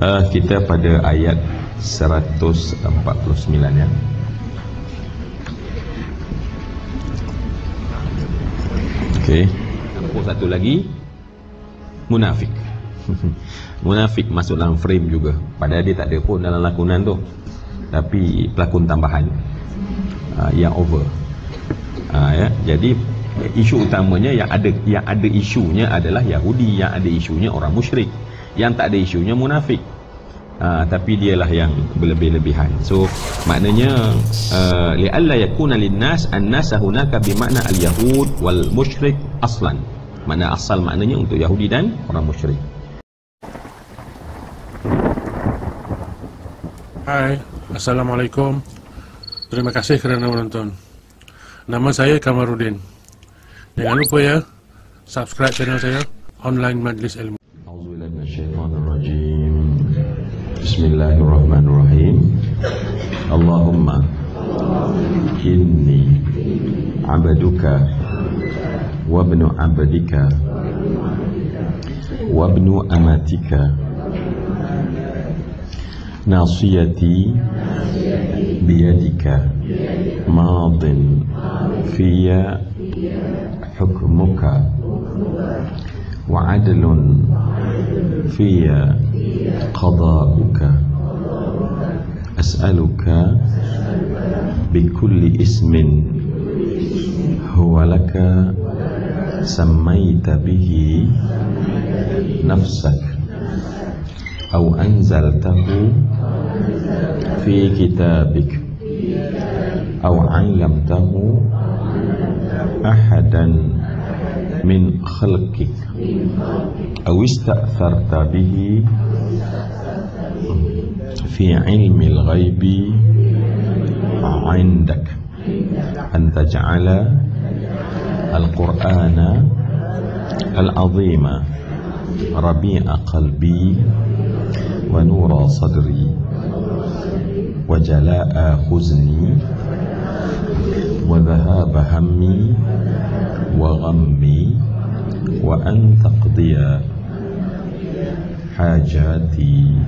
Uh, kita pada ayat 149 ya. Okey. Nampak satu lagi munafik. munafik masuk dalam frame juga. Padahal dia tak ada pun dalam lakonan tu. Tapi pelakon tambahan uh, yang over. Uh, ya. Jadi isu utamanya yang ada yang ada isunya adalah Yahudi, yang ada isunya orang musyrik. Yang tak ada isunya munafik. Uh, tapi dialah yang berlebih-lebihan. So maknanya uh, li'alla yakuna linnas an-nas hunaka bimakna al-yahud wal musyrik aslan. Makna asal maknanya untuk Yahudi dan orang musyrik. Hai, Assalamualaikum. Terima kasih kerana menonton. Nama saya Kamarudin. Jangan lupa ya, subscribe channel saya Online Majlis Ilmu. Auzubillahi minasyaitonir rajim. Bismillahirrahmanirrahim. Allahumma inni abduka wa ibnu abdika wa ibnu amatika ناصيتي بيدك ماض في حكمك وعدل في قضاؤك. أسألك بكل اسم هو لك سميت به نفسك أو أنزلته في كتابك أو علمته أحدا من خلقك. أو استأثرت به في علم الغيب عندك أن تجعل القرآن العظيم ربيع قلبي ونور صدري وجلاء حزني وذهاب همي وغمي وأن تقضي حاجاتي.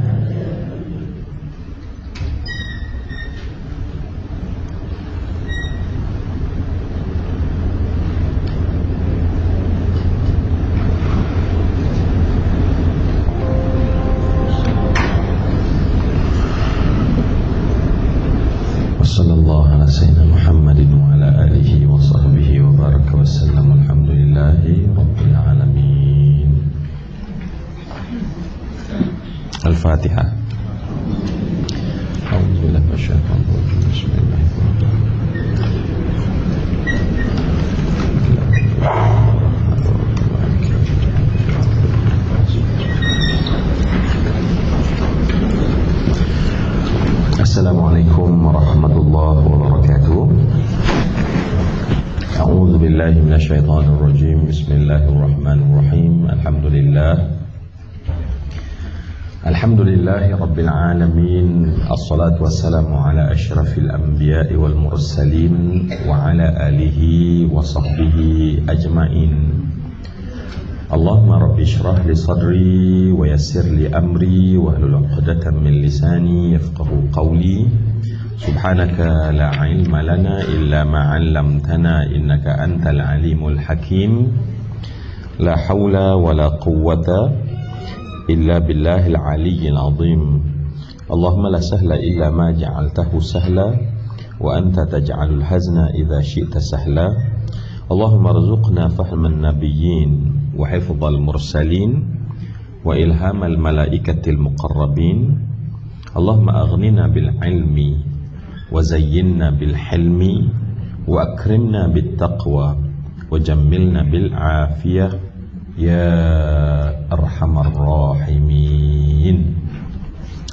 Al-Fatihah. الحمد لله رب العالمين الصلاة والسلام على أشرف الأنبياء والمرسلين وعلى آله وصحبه أجمعين. اللهم رب اشرح لي صدري ويسر لي أمري واحلل عقدة من لساني يفقه قولي. سبحانك لا علم لنا إلا ما علمتنا إنك أنت العليم الحكيم. لا حول ولا قوة إلا بالله العلي العظيم. اللهم لا سهل إلا ما جعلته سهلا وأنت تجعل الحزن إذا شئت سهلا. اللهم ارزقنا فهم النبيين وحفظ المرسلين وإلهام الملائكة المقربين. اللهم أغننا بالعلم وزينا بالحلم وأكرمنا بالتقوى وجملنا بالعافية. يا أرحم الراحمين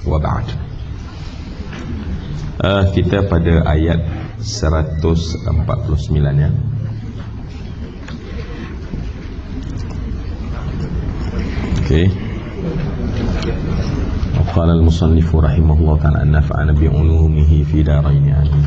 وبعد uh, kita pada ayat 149 ya Okey وقال المصنف رحمه الله تعالى أن نفعنا بعلومه في دارين آمين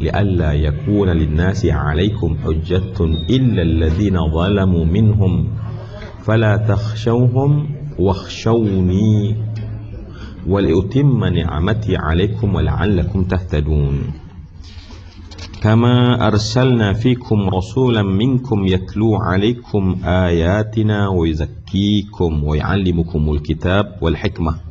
لئلا يكون للناس عليكم حجة إلا الذين ظلموا منهم. فلا تخشوهم واخشوني ولأتم نعمتي عليكم ولعلكم تهتدون. كما أرسلنا فيكم رسولا منكم يتلو عليكم آياتنا ويزكيكم ويعلمكم الكتاب والحكمة.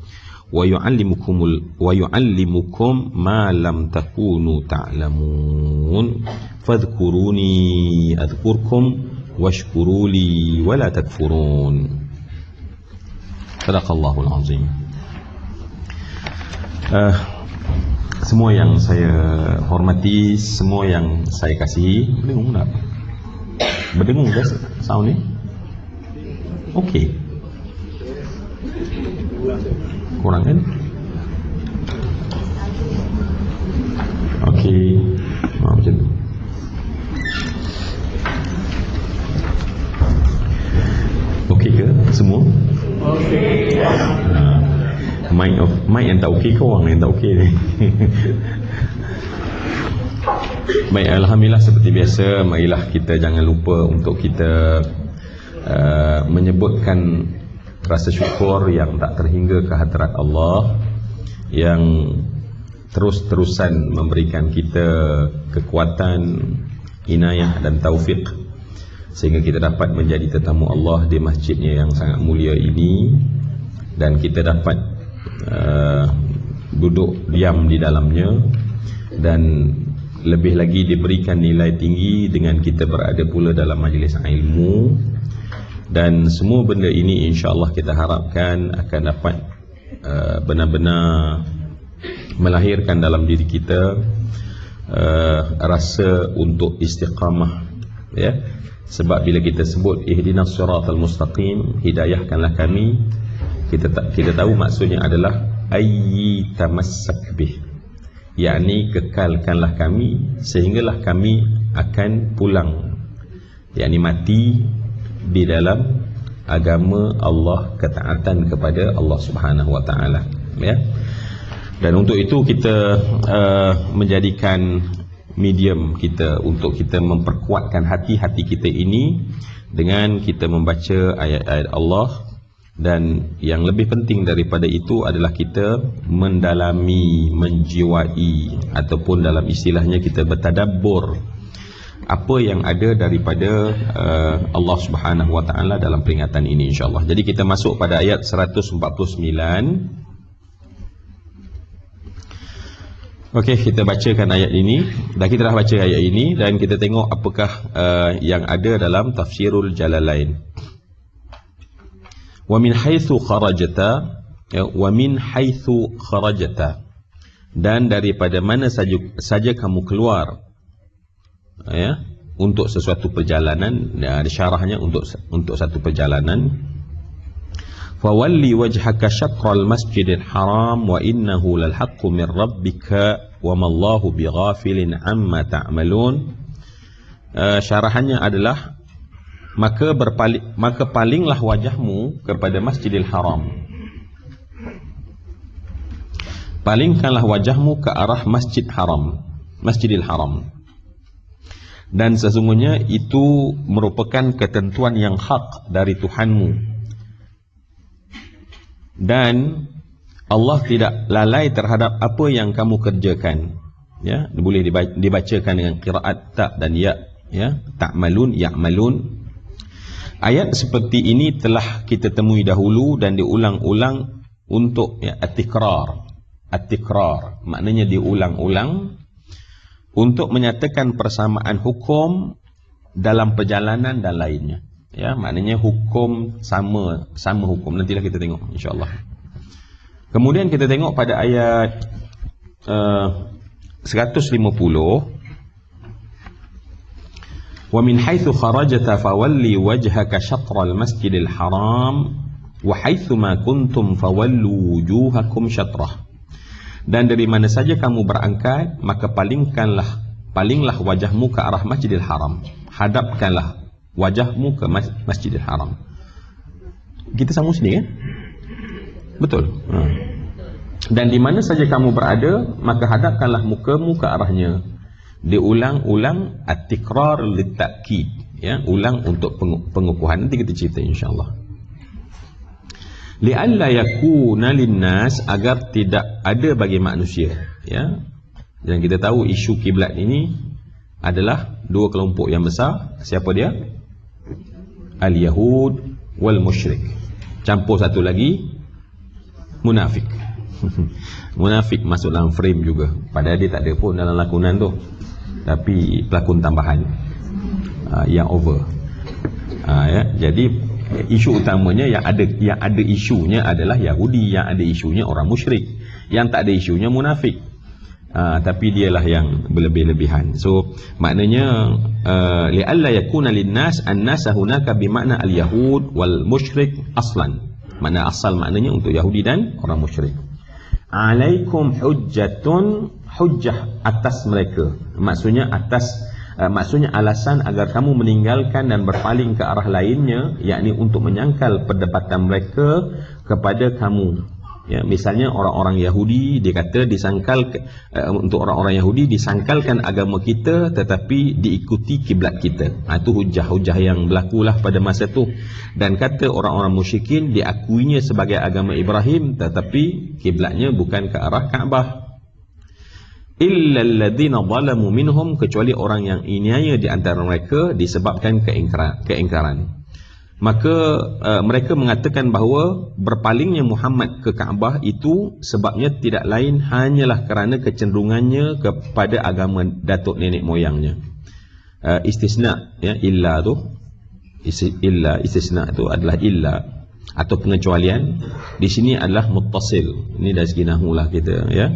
wa yu'allimukumul wa yu'allimukum ma lam takunu ta'lamun fadhkuruni adhkurkum washkuruli wa la takfurun sadaqallahu alazim uh, eh, semua yang saya hormati semua yang saya kasihi bingung tak Berdengung ke sound ni? Okey kurang kan Okey. Ha, macam tu. Okey ke semua? Okey. Ha. Mic of mic yang tak okey ke orang yang tak okey ni? Baik, alhamdulillah seperti biasa, marilah kita jangan lupa untuk kita uh, menyebutkan rasa syukur yang tak terhingga ke hadirat Allah yang terus-terusan memberikan kita kekuatan, inayah dan taufik sehingga kita dapat menjadi tetamu Allah di masjidnya yang sangat mulia ini dan kita dapat uh, duduk diam di dalamnya dan lebih lagi diberikan nilai tinggi dengan kita berada pula dalam majlis ilmu dan semua benda ini insya-Allah kita harapkan akan dapat uh, benar-benar melahirkan dalam diri kita uh, rasa untuk istiqamah ya. Sebab bila kita sebut ihdinas siratal mustaqim hidayahkanlah kami. Kita tak kita tahu maksudnya adalah ayyi tamassak bih. Yakni kekalkanlah kami sehinggalah kami akan pulang. Yakni mati di dalam agama Allah ketaatan kepada Allah Subhanahu wa taala ya. Dan untuk itu kita uh, menjadikan medium kita untuk kita memperkuatkan hati-hati kita ini dengan kita membaca ayat-ayat Allah. Dan yang lebih penting daripada itu adalah kita mendalami menjiwai ataupun dalam istilahnya kita bertadabbur apa yang ada daripada uh, Allah Subhanahu Wa Taala dalam peringatan ini insyaallah. Jadi kita masuk pada ayat 149. Okey, kita bacakan ayat ini. Dah kita dah baca ayat ini dan kita tengok apakah uh, yang ada dalam tafsirul Jalalain. Wa min haitsu kharajta ya, wa min haitsu kharajta dan daripada mana saja saja kamu keluar ya. Untuk sesuatu perjalanan ya, ada syarahnya untuk untuk satu perjalanan. Fawalli wajhaka syatral masjidil haram wa innahu lal haqqu min rabbika wa mallahu bighafilin amma ta'malun. Uh, syarahannya adalah maka berpaling maka palinglah wajahmu kepada masjidil haram. Palingkanlah wajahmu ke arah masjid haram masjidil haram dan sesungguhnya itu merupakan ketentuan yang hak dari Tuhanmu. Dan Allah tidak lalai terhadap apa yang kamu kerjakan. Ya boleh dibacakan dengan qiraat tak dan ya ya ta'malun ya'malun. Ayat seperti ini telah kita temui dahulu dan diulang-ulang untuk ya at-tikrar at-tikrar maknanya diulang-ulang untuk menyatakan persamaan hukum dalam perjalanan dan lainnya. Ya, maknanya hukum sama sama hukum. Nantilah kita tengok insya-Allah. Kemudian kita tengok pada ayat uh, 150 wa min haitsu kharajta fawalli wajhaka syatral masjidil haram wa haitsu ma kuntum fawallu wujuhakum dan dari mana saja kamu berangkat maka palingkanlah palinglah wajahmu ke arah Masjidil Haram. Hadapkanlah wajahmu ke Masjidil Haram. Kita sama sini kan betul? Ha. dan di mana saja kamu berada maka hadapkanlah mukamu ke arahnya. Diulang-ulang at-tikrar ya? Ulang untuk pengukuhan. Nanti kita cerita insyaallah li'alla yakuna linnas agar tidak ada bagi manusia ya. Dan kita tahu isu kiblat ini adalah dua kelompok yang besar. Siapa dia? Al-yahud wal musyrik. Campur satu lagi munafik. Munafik masuk dalam frame juga. Padahal dia tak ada pun dalam lakonan tu. Tapi pelakon tambahan uh, yang over. Uh, ya. Jadi isu utamanya yang ada yang ada isunya adalah Yahudi yang ada isunya orang musyrik yang tak ada isunya munafik. Uh, tapi dialah yang berlebih-lebihan. So maknanya uh, li alla yakuna linnas annas hunaka bi makna al yahud wal musyrik aslan. Makna asal maknanya untuk Yahudi dan orang musyrik. Alaikum hujjatun hujjah atas mereka. Maksudnya atas uh, maksudnya alasan agar kamu meninggalkan dan berpaling ke arah lainnya yakni untuk menyangkal perdebatan mereka kepada kamu. Ya misalnya orang-orang Yahudi dia kata disangkal uh, untuk orang-orang Yahudi disangkalkan agama kita tetapi diikuti kiblat kita. Ha, itu hujah-hujah yang berlakulah pada masa itu dan kata orang-orang musyrikin diakuinya sebagai agama Ibrahim tetapi kiblatnya bukan ke arah Kaabah illa alladhina zalamu minhum kecuali orang yang iniaya di antara mereka disebabkan keingkaran keingkaran. Maka uh, mereka mengatakan bahawa berpalingnya Muhammad ke Kaabah itu sebabnya tidak lain hanyalah kerana kecenderungannya kepada agama datuk nenek moyangnya. Uh, istisna ya illa tu. Illa istisna tu adalah illa atau pengecualian. Di sini adalah muttasil. Ini dari segi nahwu lah kita ya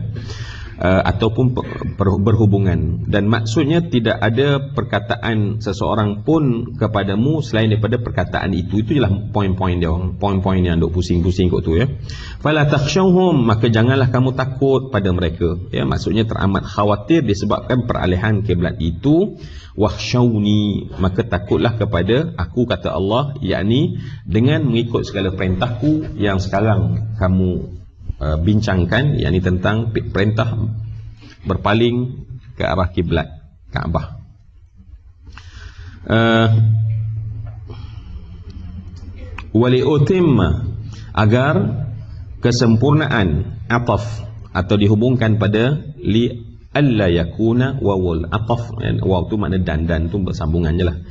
uh, ataupun berhubungan. Dan maksudnya tidak ada perkataan seseorang pun kepadamu selain daripada perkataan itu. Itu ialah poin-poin dia poin-poin yang duk pusing-pusing kot tu ya. Fala takhshawhum maka janganlah kamu takut pada mereka. Ya maksudnya teramat khawatir disebabkan peralihan kiblat itu. Wahsyawni maka takutlah kepada aku kata Allah yakni dengan mengikut segala perintahku yang sekarang kamu Uh, bincangkan yakni tentang perintah berpaling ke arah kiblat Kaabah. Uh, wali utimma agar kesempurnaan ataf atau dihubungkan pada li alla yakuna wawul ataf waw tu makna dan dan tu bersambungan jelah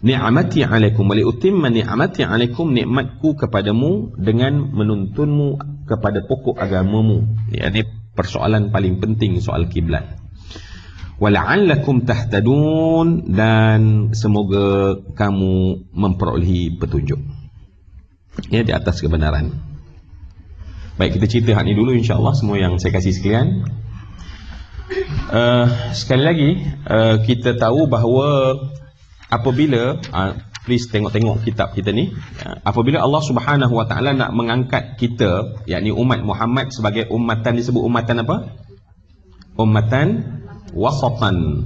ni'mati alaikum wa liutimma ni'mati alaikum nikmatku kepadamu dengan menuntunmu kepada pokok agamamu. Yakni persoalan paling penting soal kiblat. Wala'allakum tahtadun dan semoga kamu memperolehi petunjuk. Ya di atas kebenaran. Baik kita cerita hal ini dulu insyaallah semua yang saya kasih sekalian. Uh, sekali lagi uh, kita tahu bahawa apabila uh, please tengok-tengok kitab kita ni. Apabila Allah Subhanahu Wa Taala nak mengangkat kita yakni umat Muhammad sebagai umatan disebut umatan apa? Umatan wasatan.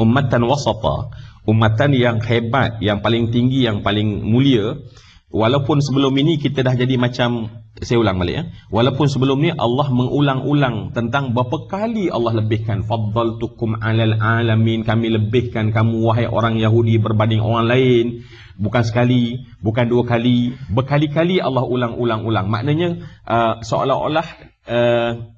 Umatan wasata. Umatan yang hebat yang paling tinggi yang paling mulia. Walaupun sebelum ini kita dah jadi macam saya ulang balik ya. Walaupun sebelum ni Allah mengulang-ulang tentang berapa kali Allah lebihkan faddaltukum alal alamin kami lebihkan kamu wahai orang Yahudi berbanding orang lain bukan sekali, bukan dua kali, berkali-kali Allah ulang-ulang-ulang. Maknanya uh, seolah-olah uh,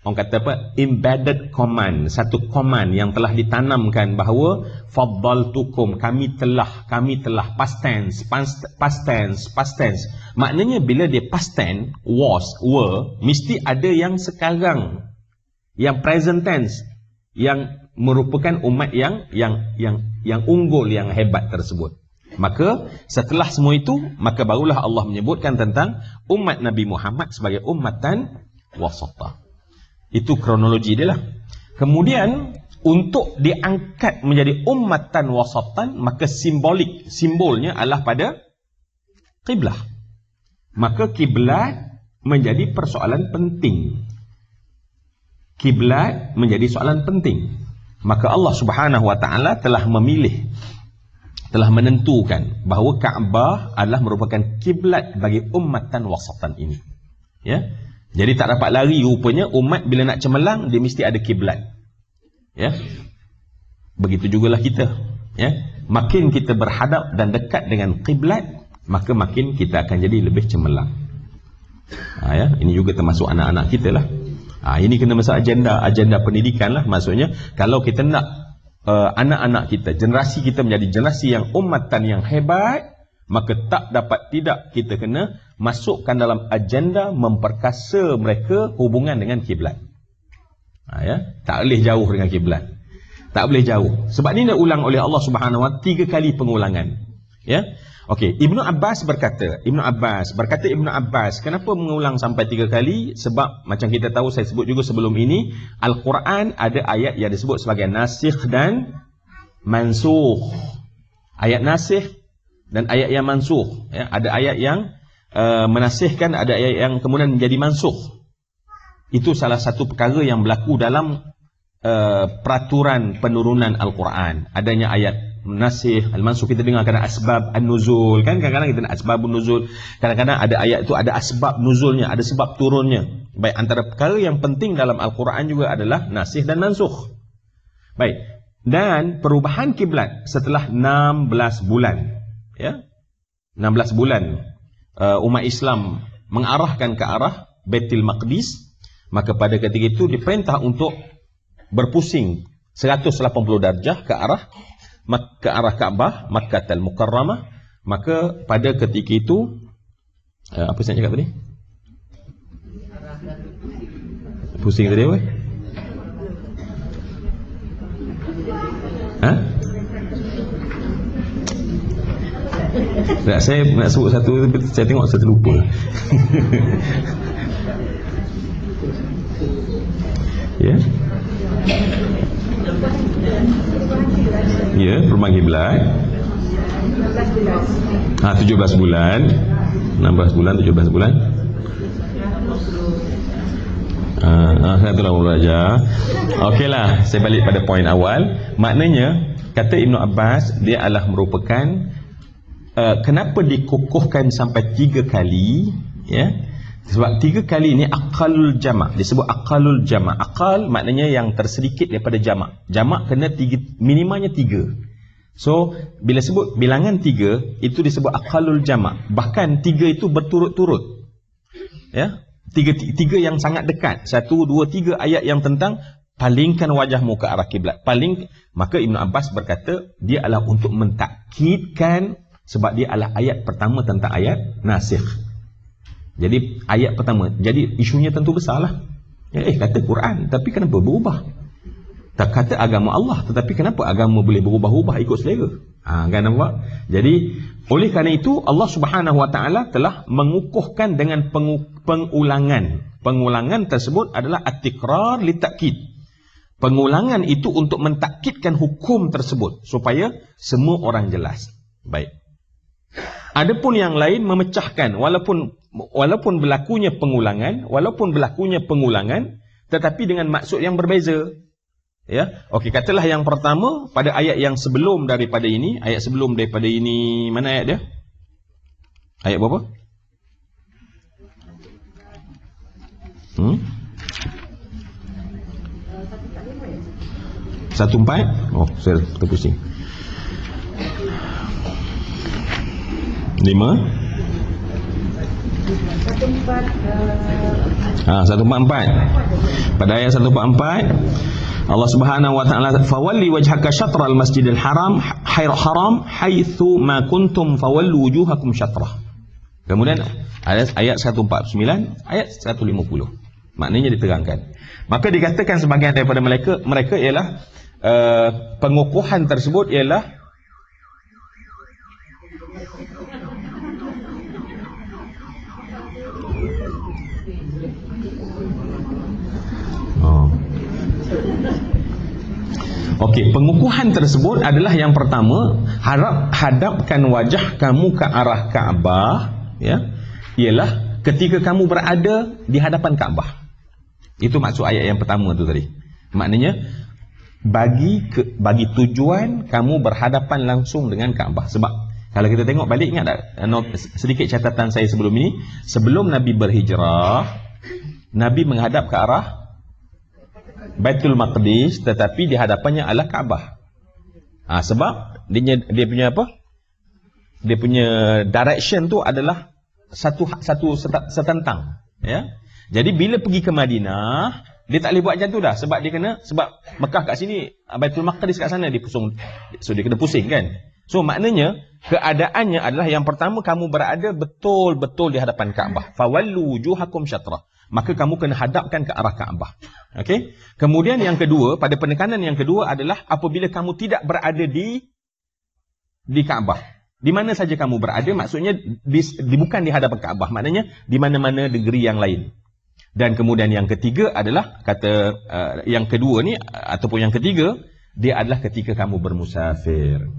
Orang kata apa? Embedded command. Satu command yang telah ditanamkan bahawa Faddal tukum. Kami telah. Kami telah. Past tense. Past, past tense. Past tense. Maknanya bila dia past tense. Was. Were. Mesti ada yang sekarang. Yang present tense. Yang merupakan umat yang yang yang yang unggul yang hebat tersebut. Maka setelah semua itu maka barulah Allah menyebutkan tentang umat Nabi Muhammad sebagai umatan wasata. Itu kronologi dia lah. Kemudian untuk diangkat menjadi ummatan wasatan maka simbolik simbolnya adalah pada kiblah maka kiblat menjadi persoalan penting. Kiblat menjadi soalan penting. Maka Allah Subhanahu wa taala telah memilih telah menentukan bahawa Kaabah adalah merupakan kiblat bagi ummatan wasatan ini. Ya jadi tak dapat lari rupanya umat bila nak cemerlang dia mesti ada kiblat. Ya? Begitu jugalah kita. Ya? Makin kita berhadap dan dekat dengan kiblat maka makin kita akan jadi lebih cemerlang. Ha, ya? Ini juga termasuk anak-anak kita lah ha, ini kena masuk agenda agenda pendidikan lah maksudnya. Kalau kita nak uh, anak-anak kita generasi kita menjadi generasi yang umatan yang hebat maka tak dapat tidak kita kena masukkan dalam agenda memperkasa mereka hubungan dengan kiblat Ha, ya? Tak boleh jauh dengan kiblat. Tak boleh jauh. Sebab ni ulang oleh Allah Subhanahu Wa tiga kali pengulangan. Ya. Okey, Ibnu Abbas berkata, Ibnu Abbas berkata Ibnu Abbas, kenapa mengulang sampai tiga kali? Sebab macam kita tahu saya sebut juga sebelum ini, Al-Quran ada ayat yang disebut sebagai nasikh dan mansukh. Ayat nasikh dan ayat yang mansukh, ya, ada ayat yang uh, menasihkan, ada ayat yang kemudian menjadi mansukh. Itu salah satu perkara yang berlaku dalam uh, peraturan penurunan Al-Quran. Adanya ayat nasih, al-mansuk kita dengar kadang asbab an-nuzul. Kan kadang-kadang kita nak asbab nuzul Kadang-kadang ada ayat itu ada asbab nuzulnya, ada sebab turunnya. Baik, antara perkara yang penting dalam Al-Quran juga adalah nasih dan mansuk. Baik. Dan perubahan kiblat setelah 16 bulan. Ya. 16 bulan uh, umat Islam mengarahkan ke arah Baitul Maqdis Maka pada ketika itu diperintah untuk berpusing 180 darjah ke arah ke arah Kaabah, Makkah al-Mukarramah. Maka pada ketika itu uh, apa saya cakap tadi? Pusing tadi apa? Ha? Tak, saya nak sebut satu saya tengok satu lupa. Ya. Ya, perubahan kiblat. Ah, 17 bulan. 16 bulan, 17 bulan. Ah, saya telah belajar. Okeylah, saya balik pada poin awal. Maknanya, kata Ibnu Abbas, dia adalah merupakan uh, kenapa dikukuhkan sampai tiga kali, ya? Sebab tiga kali ini akalul jamak. Disebut akalul jamak. Akal maknanya yang tersedikit daripada jamak. Jamak kena tiga, minimanya tiga. So, bila sebut bilangan tiga, itu disebut akalul jamak. Bahkan tiga itu berturut-turut. Ya, tiga, tiga yang sangat dekat. Satu, dua, tiga ayat yang tentang palingkan wajahmu ke arah kiblat. Paling, maka Ibn Abbas berkata, dia adalah untuk mentakkidkan sebab dia adalah ayat pertama tentang ayat nasikh. Jadi ayat pertama, jadi isunya tentu besarlah. Ya, eh kata Quran, tapi kenapa berubah? Tak kata agama Allah, tetapi kenapa agama boleh berubah-ubah ikut selera? Ha, kan nampak? Jadi oleh kerana itu Allah Subhanahu Wa Taala telah mengukuhkan dengan pengulangan. Pengulangan tersebut adalah at-tikrar li Pengulangan itu untuk mentakkidkan hukum tersebut supaya semua orang jelas. Baik. Adapun yang lain memecahkan walaupun walaupun berlakunya pengulangan, walaupun berlakunya pengulangan tetapi dengan maksud yang berbeza. Ya. Okey, katalah yang pertama pada ayat yang sebelum daripada ini, ayat sebelum daripada ini, mana ayat dia? Ayat berapa? Hmm? Satu empat? Oh, saya terpusing. Lima Ha, satu empat empat. Pada ayat satu empat empat, Allah Subhanahu Wa Taala fawalli wajhaka syatra al-masjidil haram hayr haram haythu ma kuntum fawallu wujuhakum syatra. Kemudian ayat ayat 149, ayat 150. Maknanya diterangkan. Maka dikatakan sebagian daripada mereka mereka ialah uh, pengukuhan tersebut ialah Okey, pengukuhan tersebut adalah yang pertama, harap hadapkan wajah kamu ke arah Kaabah, ya. Ialah ketika kamu berada di hadapan Kaabah. Itu maksud ayat yang pertama tu tadi. Maknanya bagi ke, bagi tujuan kamu berhadapan langsung dengan Kaabah. Sebab kalau kita tengok balik ingat tak sedikit catatan saya sebelum ini, sebelum Nabi berhijrah, Nabi menghadap ke arah Baitul Maqdis tetapi di hadapannya adalah Kaabah. Ha, sebab dia, dia punya apa? Dia punya direction tu adalah satu satu setentang, ya. Jadi bila pergi ke Madinah, dia tak boleh buat macam tu dah sebab dia kena sebab Mekah kat sini, Baitul Maqdis kat sana dia pusing. So dia kena pusing kan. So maknanya keadaannya adalah yang pertama kamu berada betul-betul di hadapan Kaabah. Fawallu wujuhakum syatra maka kamu kena hadapkan ke arah Kaabah. Okey. Kemudian yang kedua, pada penekanan yang kedua adalah apabila kamu tidak berada di di Kaabah. Di mana saja kamu berada, maksudnya di, di bukan di hadapan Kaabah, maknanya di mana-mana negeri yang lain. Dan kemudian yang ketiga adalah kata uh, yang kedua ni ataupun yang ketiga, dia adalah ketika kamu bermusafir.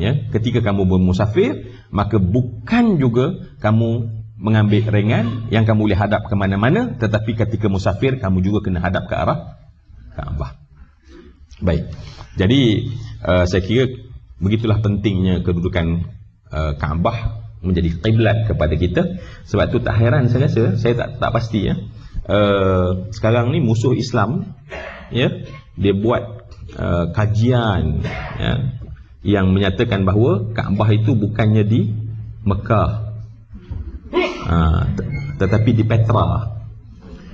Ya, ketika kamu bermusafir, maka bukan juga kamu mengambil ringan yang kamu boleh hadap ke mana-mana tetapi ketika musafir kamu juga kena hadap ke arah Kaabah. Baik. Jadi uh, saya kira begitulah pentingnya kedudukan uh, Kaabah menjadi kiblat kepada kita. Sebab tu tak heran saya rasa, saya tak tak pasti ya. Uh, sekarang ni musuh Islam ya, dia buat uh, kajian ya yang menyatakan bahawa Kaabah itu bukannya di Mekah ha, tetapi di Petra.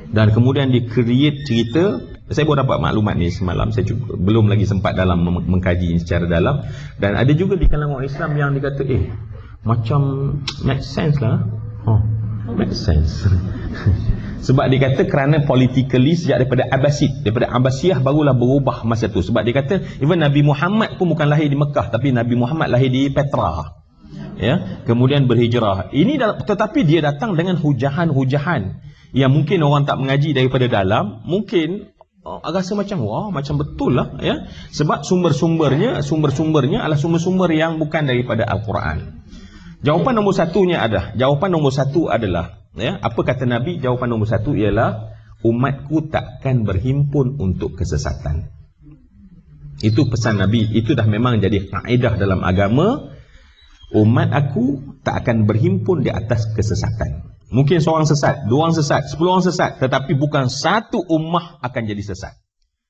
Dan kemudian di create cerita saya baru dapat maklumat ni semalam. Saya cuba, belum lagi sempat dalam mengkaji secara dalam. Dan ada juga di kalangan orang Islam yang dikata eh macam make sense lah. Oh, make sense. Sebab dia kata kerana politically sejak daripada Abbasid daripada Abbasiyah barulah berubah masa tu. Sebab dia kata even Nabi Muhammad pun bukan lahir di Mekah tapi Nabi Muhammad lahir di Petra ya kemudian berhijrah. Ini tetapi dia datang dengan hujahan-hujahan. Yang mungkin orang tak mengaji daripada dalam mungkin oh, rasa macam wah macam betul lah ya. Sebab sumber-sumbernya sumber-sumbernya adalah sumber-sumber yang bukan daripada al-Quran. Jawapan nombor satunya ada jawapan nombor satu adalah ya apa kata nabi? Jawapan nombor satu ialah umatku takkan berhimpun untuk kesesatan. Itu pesan nabi. Itu dah memang jadi kaedah dalam agama umat aku tak akan berhimpun di atas kesesatan. Mungkin seorang sesat, dua orang sesat, sepuluh orang sesat, tetapi bukan satu ummah akan jadi sesat.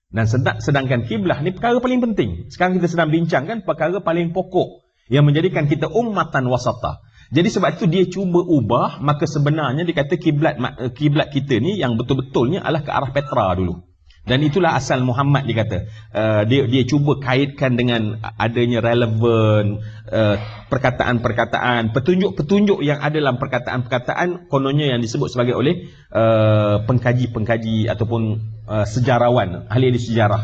Dan sedangkan kiblah ni perkara paling penting. Sekarang kita sedang bincangkan perkara paling pokok yang menjadikan kita ummatan wasata. Jadi sebab itu dia cuba ubah, maka sebenarnya dikata kiblat kiblat kita ni yang betul-betulnya adalah ke arah Petra dulu. Dan itulah asal Muhammad dia kata. Uh, dia dia cuba kaitkan dengan adanya relevan uh, perkataan-perkataan, petunjuk-petunjuk yang ada dalam perkataan-perkataan kononnya yang disebut sebagai oleh uh, pengkaji-pengkaji ataupun uh, sejarawan, ahli-ahli sejarah.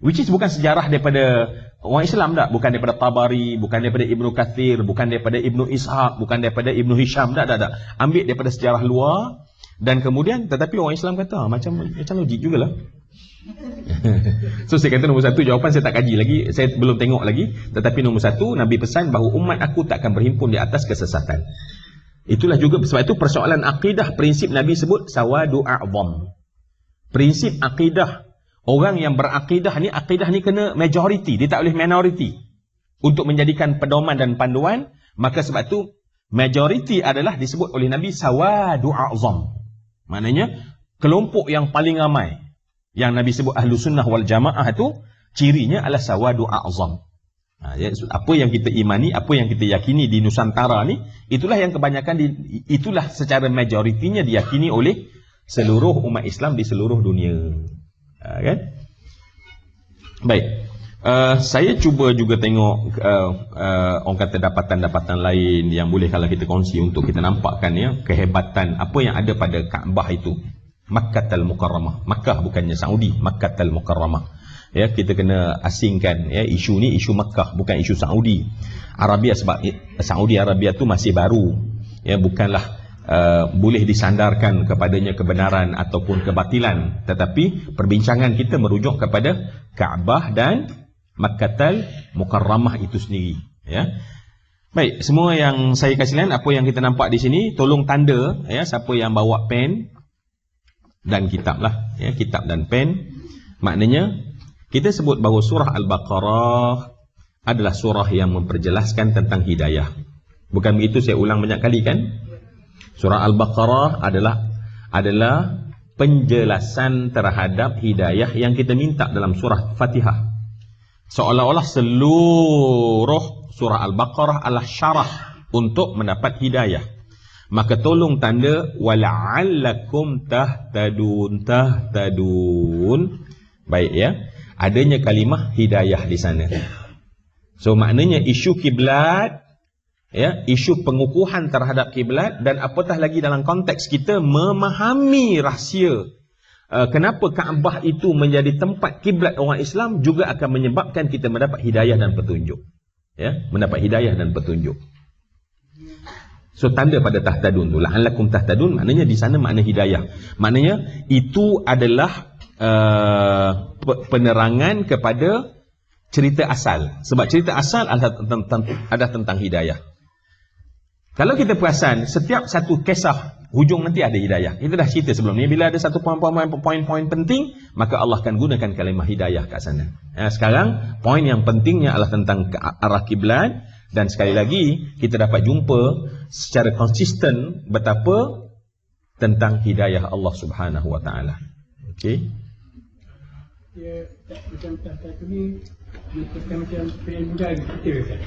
Which is bukan sejarah daripada orang Islam tak, bukan daripada Tabari, bukan daripada Ibnu Kathir, bukan daripada Ibnu Ishaq, bukan daripada Ibnu Hisham, tak, tak, tak. Ambil daripada sejarah luar dan kemudian tetapi orang Islam kata ah, macam macam logik jugalah. so saya kata nombor satu jawapan saya tak kaji lagi. Saya belum tengok lagi. Tetapi nombor satu Nabi pesan bahawa umat aku tak akan berhimpun di atas kesesatan. Itulah juga sebab itu persoalan akidah Prinsip Nabi sebut Sawadu a'zam. Prinsip akidah. Orang yang berakidah ni Akidah ni kena majority. Dia tak boleh minority. Untuk menjadikan pedoman dan panduan Maka sebab itu Majority adalah disebut oleh Nabi Sawadu a'zam. Maknanya Kelompok yang paling ramai yang Nabi sebut ahlu sunnah wal jamaah itu cirinya adalah sawadu a'zam. Ha, ya, apa yang kita imani, apa yang kita yakini di Nusantara ni, itulah yang kebanyakan di, itulah secara majoritinya diyakini oleh seluruh umat Islam di seluruh dunia. Ha, kan? Baik. Uh, saya cuba juga tengok uh, uh, orang kata dapatan-dapatan lain yang boleh kalau kita kongsi untuk kita nampakkan ya kehebatan apa yang ada pada Kaabah itu. Makkah al-Mukarramah. Makkah bukannya Saudi, Makkah al-Mukarramah. Ya, kita kena asingkan ya isu ni isu Makkah bukan isu Saudi. Arabia sebab Saudi Arabia tu masih baru. Ya, bukanlah uh, boleh disandarkan kepadanya kebenaran ataupun kebatilan tetapi perbincangan kita merujuk kepada Kaabah dan Makkatal Mukarramah itu sendiri ya baik semua yang saya kasih lihat apa yang kita nampak di sini tolong tanda ya siapa yang bawa pen dan kitab lah ya kitab dan pen maknanya kita sebut bahawa surah al-baqarah adalah surah yang memperjelaskan tentang hidayah bukan begitu saya ulang banyak kali kan Surah Al-Baqarah adalah adalah penjelasan terhadap hidayah yang kita minta dalam surah Fatihah. Seolah-olah seluruh surah Al-Baqarah adalah syarah untuk mendapat hidayah. Maka tolong tanda wala'allakum tahtadun tahtadun. Baik ya. Adanya kalimah hidayah di sana. So maknanya isu kiblat ya isu pengukuhan terhadap kiblat dan apatah lagi dalam konteks kita memahami rahsia uh, kenapa Kaabah itu menjadi tempat kiblat orang Islam juga akan menyebabkan kita mendapat hidayah dan petunjuk ya mendapat hidayah dan petunjuk so tanda pada tahtadun tu la'allakum tahtadun maknanya di sana makna hidayah maknanya itu adalah uh, penerangan kepada cerita asal sebab cerita asal adalah tentang, adalah tentang hidayah kalau kita perasan, setiap satu kisah hujung nanti ada hidayah. Kita dah cerita sebelum ni. Bila ada satu poin-poin penting, maka Allah akan gunakan kalimah hidayah kat sana. Ya, sekarang, poin yang pentingnya adalah tentang arah kiblat dan sekali lagi, kita dapat jumpa secara konsisten betapa tentang hidayah Allah subhanahu wa ta'ala. Okey? Ya, macam tak ni, macam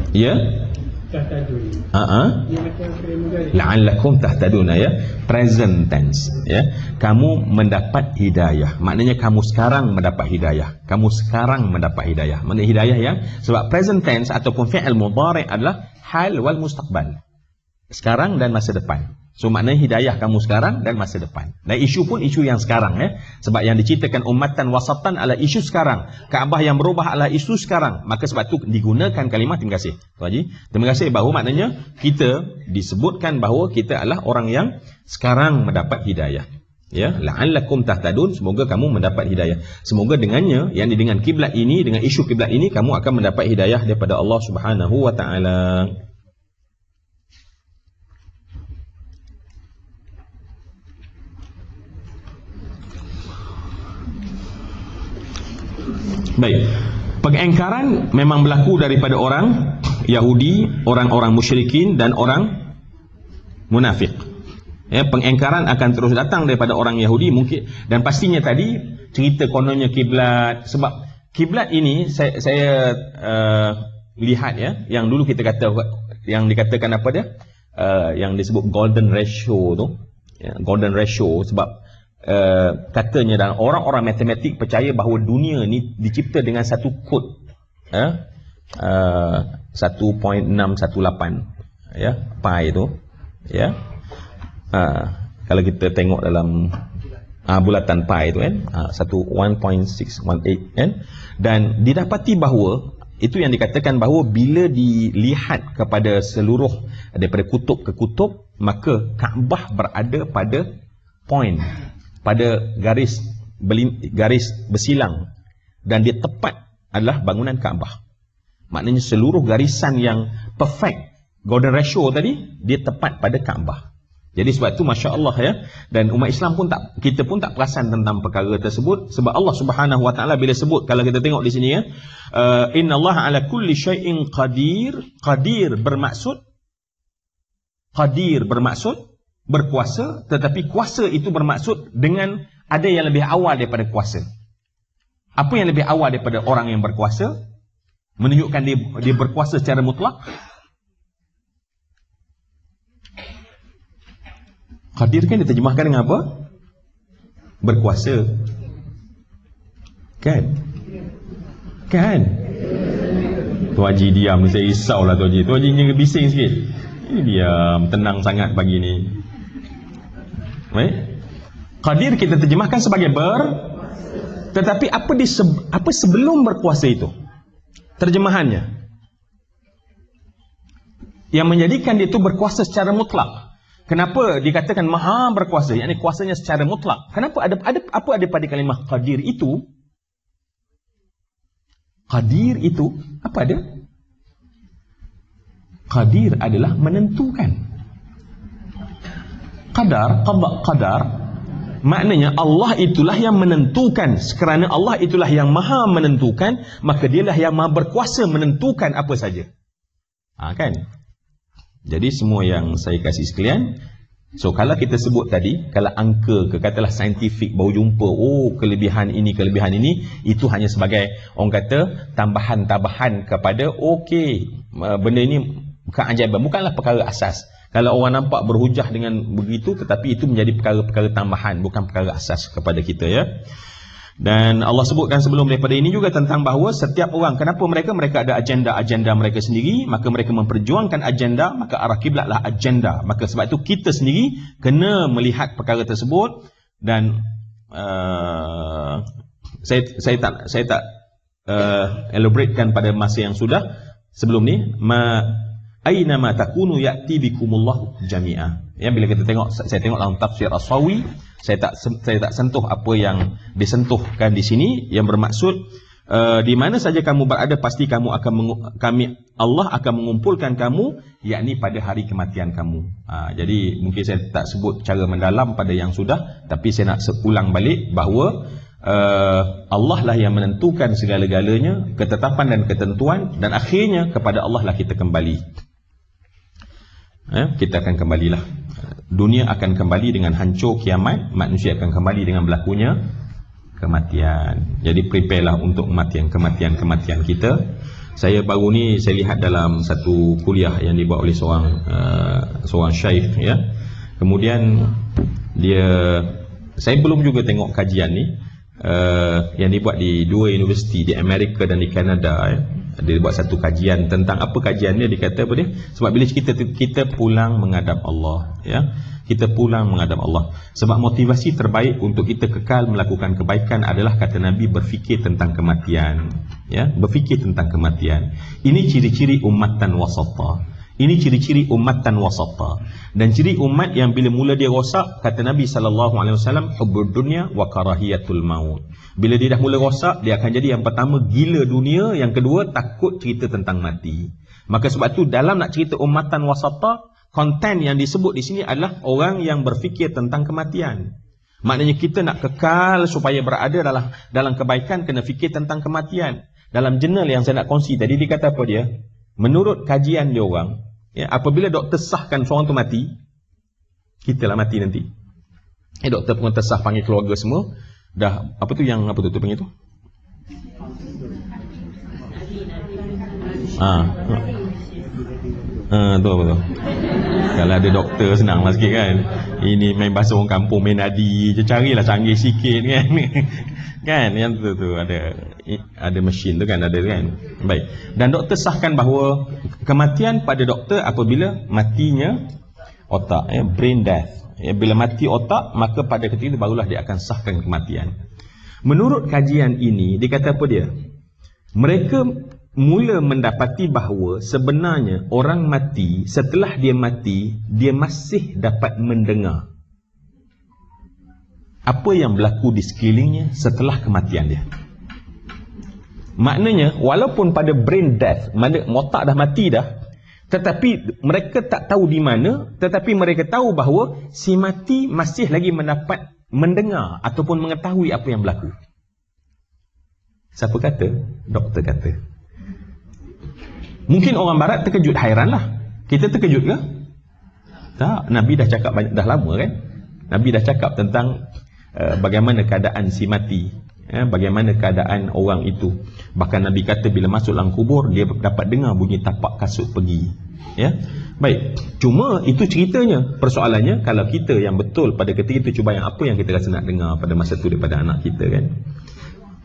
Ya? tahtadun. Ha ah. La'allakum tahtadun ya. Present tense ya. Kamu mendapat hidayah. Maknanya kamu sekarang mendapat hidayah. Kamu sekarang mendapat hidayah. Mana hidayah ya? Sebab present tense ataupun fi'il mudhari' adalah hal wal mustaqbal. Sekarang dan masa depan. So maknanya hidayah kamu sekarang dan masa depan. Dan isu pun isu yang sekarang ya. Sebab yang diceritakan umatan wasatan adalah isu sekarang. Kaabah yang berubah adalah isu sekarang. Maka sebab itu digunakan kalimah terima kasih. Tuan Haji. Terima kasih bahawa maknanya kita disebutkan bahawa kita adalah orang yang sekarang mendapat hidayah. Ya, la'allakum tahtadun, semoga kamu mendapat hidayah. Semoga dengannya yang dengan kiblat ini, dengan isu kiblat ini kamu akan mendapat hidayah daripada Allah Subhanahu wa taala. Baik. Pengingkaran memang berlaku daripada orang Yahudi, orang-orang musyrikin dan orang munafik. Ya, pengingkaran akan terus datang daripada orang Yahudi mungkin dan pastinya tadi cerita kononnya kiblat sebab kiblat ini saya, saya uh, lihat ya yang dulu kita kata yang dikatakan apa dia uh, yang disebut golden ratio tu ya, golden ratio sebab uh, katanya dan orang-orang matematik percaya bahawa dunia ni dicipta dengan satu kod ya uh, 1.618 ya pi itu ya. Uh, kalau kita tengok dalam uh, bulatan pi itu kan? Uh, 1.618 kan? Dan didapati bahawa itu yang dikatakan bahawa bila dilihat kepada seluruh daripada kutub ke kutub maka Kaabah berada pada point pada garis garis bersilang dan dia tepat adalah bangunan Kaabah. Maknanya seluruh garisan yang perfect golden ratio tadi dia tepat pada Kaabah. Jadi sebab itu masya-Allah ya dan umat Islam pun tak kita pun tak perasan tentang perkara tersebut sebab Allah Subhanahu wa taala bila sebut kalau kita tengok di sini ya uh, innallaha ala kulli syai'in qadir qadir bermaksud qadir bermaksud berkuasa tetapi kuasa itu bermaksud dengan ada yang lebih awal daripada kuasa. Apa yang lebih awal daripada orang yang berkuasa? Menunjukkan dia, dia berkuasa secara mutlak? Hadir kan diterjemahkan dengan apa? Berkuasa. Kan? Kan? Tuan Haji diam saya risau lah Tuan Haji. Tuan Haji jangan bising sikit. Ini diam tenang sangat pagi ni Baik. Qadir kita terjemahkan sebagai ber tetapi apa di apa sebelum berkuasa itu? Terjemahannya yang menjadikan dia itu berkuasa secara mutlak. Kenapa dikatakan maha berkuasa? Yang ini kuasanya secara mutlak. Kenapa ada ada apa ada pada kalimah qadir itu? Qadir itu apa ada? Qadir adalah menentukan. Qadar, qadar, qadar maknanya Allah itulah yang menentukan kerana Allah itulah yang maha menentukan maka dialah yang maha berkuasa menentukan apa saja. Ha, kan? Jadi semua yang saya kasih sekalian, so kalau kita sebut tadi, kalau angka ke katalah saintifik baru jumpa, oh kelebihan ini, kelebihan ini, itu hanya sebagai orang kata tambahan-tambahan kepada okey, benda ini ajaib, bukanlah perkara asas. Kalau orang nampak berhujah dengan begitu, tetapi itu menjadi perkara-perkara tambahan, bukan perkara asas kepada kita ya. Dan Allah sebutkan sebelum daripada ini juga tentang bahawa setiap orang, kenapa mereka? Mereka ada agenda-agenda mereka sendiri, maka mereka memperjuangkan agenda, maka arah kiblatlah agenda. Maka sebab itu kita sendiri kena melihat perkara tersebut dan uh, saya saya tak saya tak uh, elaboratekan pada masa yang sudah sebelum ni aina ma takunu ya'ti bikumullah jami'ah. Ya bila kita tengok saya tengok dalam tafsir As-Sawi saya tak saya tak sentuh apa yang disentuhkan di sini yang bermaksud uh, di mana saja kamu berada pasti kamu akan kami Allah akan mengumpulkan kamu yakni pada hari kematian kamu. Uh, jadi mungkin saya tak sebut cara mendalam pada yang sudah tapi saya nak ulang balik bahawa uh, Allah lah yang menentukan segala-galanya ketetapan dan ketentuan dan akhirnya kepada Allah lah kita kembali. Eh, kita akan kembalilah. Dunia akan kembali dengan hancur kiamat manusia akan kembali dengan berlakunya kematian. Jadi prepare lah untuk kematian kematian kematian kita. Saya baru ni saya lihat dalam satu kuliah yang dibuat oleh seorang uh, seorang syekh ya. Kemudian dia saya belum juga tengok kajian ni uh, yang dibuat di dua universiti di Amerika dan di Kanada ya dia buat satu kajian tentang apa kajiannya dia kata apa dia? Sebab bila kita kita pulang menghadap Allah ya kita pulang menghadap Allah. Sebab motivasi terbaik untuk kita kekal melakukan kebaikan adalah kata Nabi berfikir tentang kematian ya berfikir tentang kematian. Ini ciri-ciri ummatan wasata ini ciri-ciri ummatan wasata dan ciri umat yang bila mula dia rosak kata Nabi sallallahu alaihi wasallam hubbud dunya wa karahiyatul maut bila dia dah mula rosak, dia akan jadi yang pertama gila dunia, yang kedua takut cerita tentang mati. Maka sebab tu dalam nak cerita umatan wasata, konten yang disebut di sini adalah orang yang berfikir tentang kematian. Maknanya kita nak kekal supaya berada dalam dalam kebaikan kena fikir tentang kematian. Dalam jurnal yang saya nak kongsi tadi dia kata apa dia? Menurut kajian dia orang, ya, apabila doktor sahkan seorang tu mati, kita lah mati nanti. Eh, doktor pun tersah panggil keluarga semua, dah apa tu yang apa tu tu panggil tu ha. ha. tu apa tu kalau ada doktor senang lah sikit kan ini main bahasa orang kampung main nadi carilah canggih sikit kan kan yang tu tu ada ada mesin tu kan ada kan baik dan doktor sahkan bahawa kematian pada doktor apabila matinya otak ya, brain death Ya, bila mati otak, maka pada ketika itu barulah dia akan sahkan kematian. Menurut kajian ini, dia kata apa dia? Mereka mula mendapati bahawa sebenarnya orang mati, setelah dia mati, dia masih dapat mendengar. Apa yang berlaku di sekelilingnya setelah kematian dia. Maknanya, walaupun pada brain death, mana otak dah mati dah, tetapi mereka tak tahu di mana tetapi mereka tahu bahawa si mati masih lagi mendapat mendengar ataupun mengetahui apa yang berlaku. Siapa kata? Doktor kata. Mungkin orang barat terkejut hairan lah. Kita terkejut ke? Tak. Nabi dah cakap banyak, dah lama kan? Nabi dah cakap tentang uh, bagaimana keadaan si mati? Ya, bagaimana keadaan orang itu? Bahkan Nabi kata bila masuk dalam kubur dia dapat dengar bunyi tapak kasut pergi. Ya? Baik. Cuma itu ceritanya. Persoalannya kalau kita yang betul pada ketika itu cuba yang apa yang kita rasa nak dengar pada masa itu daripada anak kita kan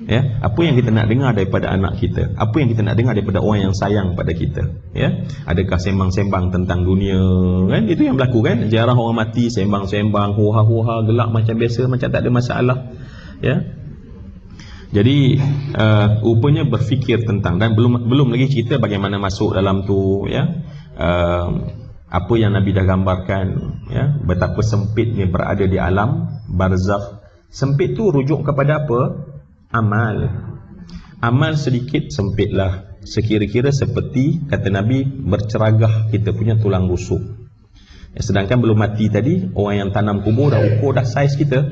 ya? Apa yang kita nak dengar daripada anak kita? Apa yang kita nak dengar daripada orang yang sayang pada kita? Ya? Adakah sembang-sembang tentang dunia kan? Itu yang berlaku kan? Jarang orang mati sembang-sembang huha-huha gelak macam biasa macam tak ada masalah. Ya? Jadi uh, rupanya berfikir tentang dan belum belum lagi cerita bagaimana masuk dalam tu ya? Uh, apa yang Nabi dah gambarkan ya? Betapa sempitnya berada di alam barzakh. Sempit tu rujuk kepada apa amal. Amal sedikit sempitlah. Sekira-kira seperti kata Nabi berceragah kita punya tulang rusuk. Ya, sedangkan belum mati tadi orang yang tanam kubur dah ukur dah saiz kita.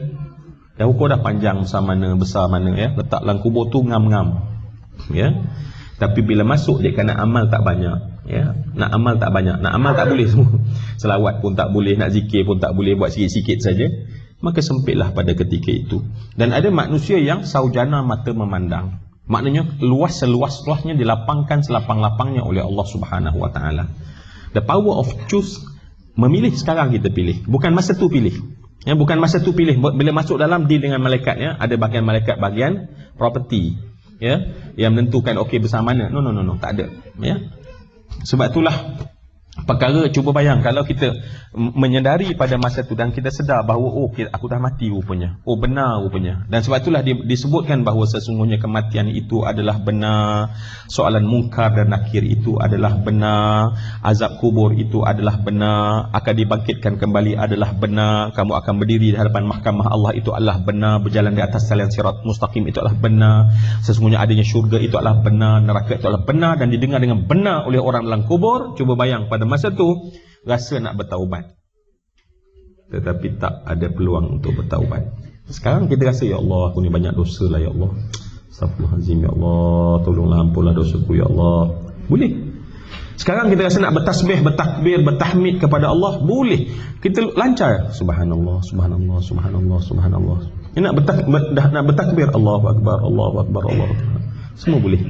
Dah ukur dah panjang besar mana besar mana ya. Letak dalam kubur tu ngam-ngam ya. Tapi bila masuk dia kena amal tak banyak ya. Nak amal tak banyak. Nak amal tak boleh semua. Selawat pun tak boleh nak zikir pun tak boleh buat sikit-sikit saja maka sempitlah pada ketika itu dan ada manusia yang saujana mata memandang Maknanya luas seluas-luasnya dilapangkan selapang-lapangnya oleh Allah Subhanahu Wa Taala. The power of choose memilih sekarang kita pilih, bukan masa tu pilih. Ya, bukan masa tu pilih bila masuk dalam deal dengan malaikat ya, ada bagian malaikat bagian property ya yang menentukan okey bersama mana. No no no no, tak ada ya. Sebab itulah perkara cuba bayang kalau kita menyedari pada masa itu dan kita sedar bahawa oh aku dah mati rupanya. Oh benar rupanya. Dan sebab itulah disebutkan bahawa sesungguhnya kematian itu adalah benar soalan mungkar dan nakir itu adalah benar azab kubur itu adalah benar akan dibangkitkan kembali adalah benar kamu akan berdiri di hadapan mahkamah Allah itu adalah benar berjalan di atas jalan sirat mustaqim itu adalah benar sesungguhnya adanya syurga itu adalah benar neraka itu adalah benar dan didengar dengan benar oleh orang dalam kubur cuba bayang pada masa tu rasa nak bertaubat. Tetapi tak ada peluang untuk bertaubat. Sekarang kita rasa ya Allah aku ni banyak dosa lah ya Allah. Astagfirullahaladzim ya Allah. Tolonglah ampunlah dosaku ya Allah. Boleh. Sekarang kita rasa nak bertasbih bertakbir bertahmid kepada Allah boleh. Kita lancar. Subhanallah subhanallah subhanallah subhanallah. Ini nak bertak, ber, nak bertakbir. Allahu akbar Allahu akbar Allahu akbar. Semua boleh.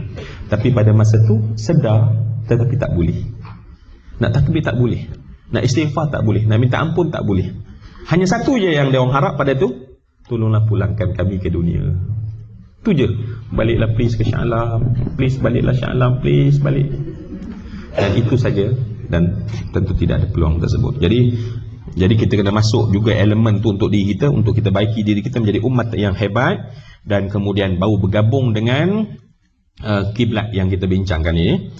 Tapi pada masa tu sedar tetapi tak boleh nak takbir tak boleh. Nak istighfar tak boleh. Nak minta ampun tak boleh. Hanya satu je yang dia orang harap pada tu. Tolonglah pulangkan kami ke dunia. Tu je. Baliklah please ke Syah Alam. Please baliklah Syah Alam. Please balik. Dan itu saja. Dan tentu tidak ada peluang tersebut. Jadi jadi kita kena masuk juga elemen tu untuk diri kita. Untuk kita baiki diri kita menjadi umat yang hebat. Dan kemudian baru bergabung dengan uh, kiblat yang kita bincangkan ini.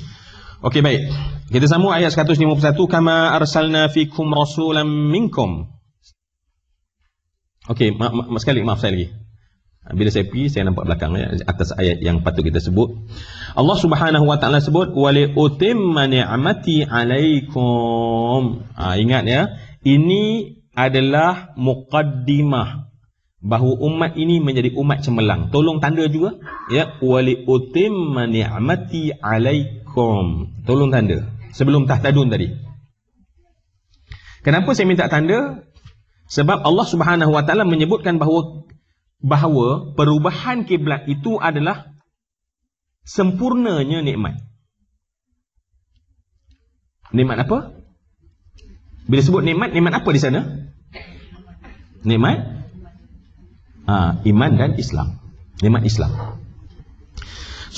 Okey baik. Kita sambung ayat 151 kama arsalna fikum rasulan minkum. Okey, ma ma sekali maaf saya lagi. Bila saya pergi saya nampak belakang ya, atas ayat yang patut kita sebut. Allah Subhanahu wa taala sebut wali utimma ni'mati alaikum. Ha, ingat ya, ini adalah muqaddimah bahawa umat ini menjadi umat cemerlang. Tolong tanda juga ya wali utimma ni'mati alaikum. Tolong tanda sebelum tahtadun tadi. Kenapa saya minta tanda? Sebab Allah Subhanahu Wa Taala menyebutkan bahawa bahawa perubahan kiblat itu adalah sempurnanya nikmat. Nikmat apa? Bila sebut nikmat, nikmat apa di sana? Nikmat ha, iman dan Islam. Nikmat Islam.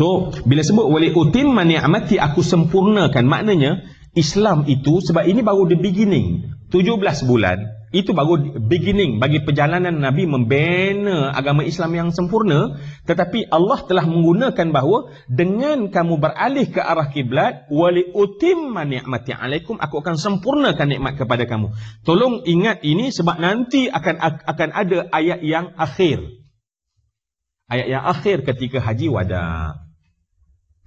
So, bila sebut wali utimma ni'mati aku sempurnakan, maknanya Islam itu sebab ini baru the beginning. 17 bulan itu baru beginning bagi perjalanan Nabi membina agama Islam yang sempurna, tetapi Allah telah menggunakan bahawa dengan kamu beralih ke arah kiblat wali utimma ni'mati alaikum aku akan sempurnakan nikmat kepada kamu. Tolong ingat ini sebab nanti akan akan ada ayat yang akhir. Ayat yang akhir ketika haji wada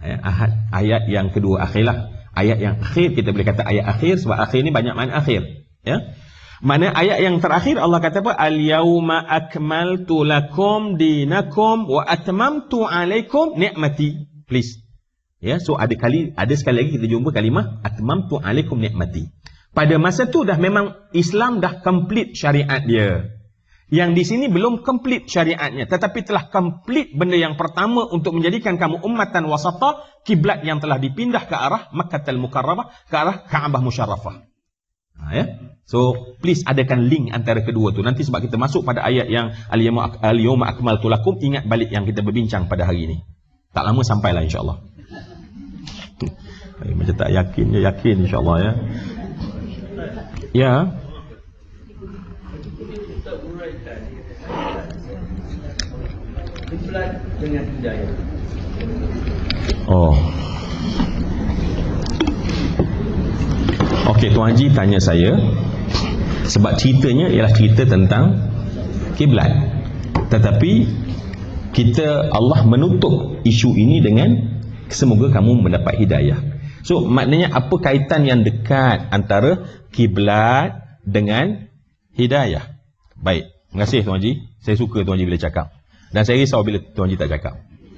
ahad, ayat yang kedua akhirlah ayat yang akhir kita boleh kata ayat akhir sebab akhir ni banyak makna akhir. Ya? Mana ayat yang terakhir Allah kata apa? Al yauma akmaltu lakum dinakum wa atmamtu alaikum nikmati please. Ya so ada kali ada sekali lagi kita jumpa kalimah atmamtu alaikum nikmati pada masa tu dah memang Islam dah complete syariat dia yang di sini belum komplit syariatnya tetapi telah komplit benda yang pertama untuk menjadikan kamu ummatan wasata kiblat yang telah dipindah ke arah Makkah Al-Mukarramah ke arah Kaabah Musyarrafah. Ha, ya? So please adakan link antara kedua tu nanti sebab kita masuk pada ayat yang al-yawma akmaltu lakum ingat balik yang kita berbincang pada hari ini. Tak lama sampailah insya-Allah. Macam tak yakin ya yakin insya-Allah ya. Ya. Kiblat dengan hidayah. Oh. Okey, Tuan Haji tanya saya sebab ceritanya ialah cerita tentang kiblat. Tetapi kita Allah menutup isu ini dengan semoga kamu mendapat hidayah. So maknanya apa kaitan yang dekat antara kiblat dengan hidayah? Baik, terima kasih Tuan Haji. Saya suka Tuan Haji bila cakap. Dan saya risau bila Tuan Haji tak cakap.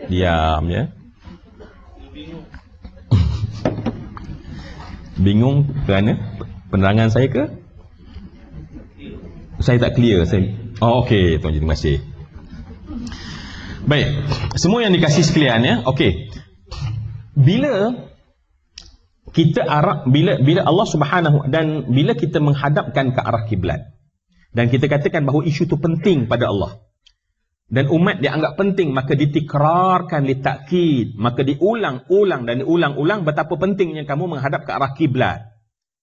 Diam ya. Bingung kerana penerangan saya ke? Saya tak clear. Saya... Oh, okey, Tuan Haji, terima kasih. Baik, semua yang dikasih sekalian ya. Okey. Bila kita arah bila bila Allah Subhanahu dan bila kita menghadapkan ke arah kiblat dan kita katakan bahawa isu itu penting pada Allah dan umat dianggap penting maka ditikrarkan litakkid maka diulang-ulang dan diulang-ulang betapa pentingnya kamu menghadap ke arah kiblat.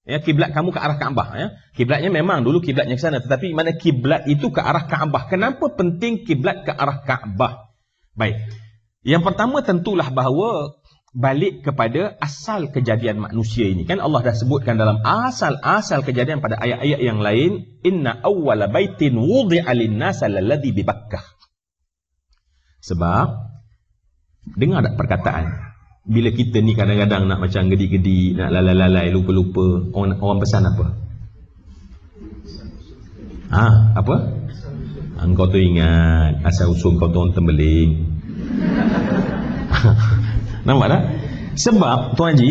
Ya kiblat kamu ke arah Kaabah ya. Kiblatnya memang dulu kiblatnya ke sana tetapi mana kiblat itu ke arah Kaabah. Kenapa penting kiblat ke arah Kaabah? Baik. Yang pertama tentulah bahawa balik kepada asal kejadian manusia ini. Kan Allah dah sebutkan dalam asal-asal kejadian pada ayat-ayat yang lain inna awwala baitin wudi'a lin-nas alladhi bi Bakkah sebab dengar tak perkataan bila kita ni kadang-kadang nak macam gedi-gedi, nak lalai-lalai, lupa-lupa, orang, orang pesan apa? Ha, apa? Engkau tu ingat asal usul kau tu orang tembeling. Nampak tak? Sebab Tuan Haji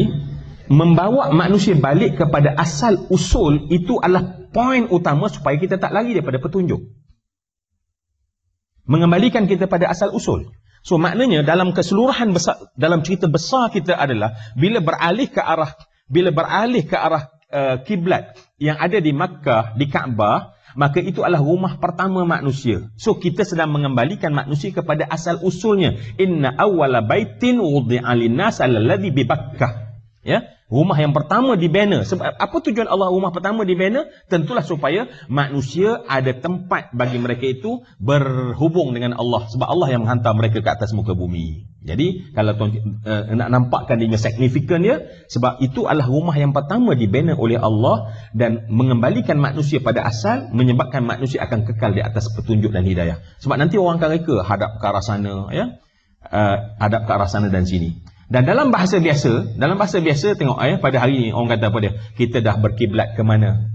membawa manusia balik kepada asal usul itu adalah poin utama supaya kita tak lari daripada petunjuk mengembalikan kita pada asal usul. So maknanya dalam keseluruhan besar dalam cerita besar kita adalah bila beralih ke arah bila beralih ke arah uh, kiblat yang ada di Makkah di Kaabah maka itu adalah rumah pertama manusia. So kita sedang mengembalikan manusia kepada asal usulnya. Inna awwala baitin wudi'a lin-nas alladhi bi Bakkah. Ya, Rumah yang pertama dibina. Sebab apa tujuan Allah rumah pertama dibina? Tentulah supaya manusia ada tempat bagi mereka itu berhubung dengan Allah. Sebab Allah yang menghantar mereka ke atas muka bumi. Jadi kalau tuan uh, nak nampakkan dia signifikan dia sebab itu adalah rumah yang pertama dibina oleh Allah dan mengembalikan manusia pada asal menyebabkan manusia akan kekal di atas petunjuk dan hidayah. Sebab nanti orang akan reka hadap ke arah sana ya. Uh, hadap ke arah sana dan sini. Dan dalam bahasa biasa, dalam bahasa biasa tengok eh pada hari ini orang kata apa dia? Kita dah berkiblat ke mana?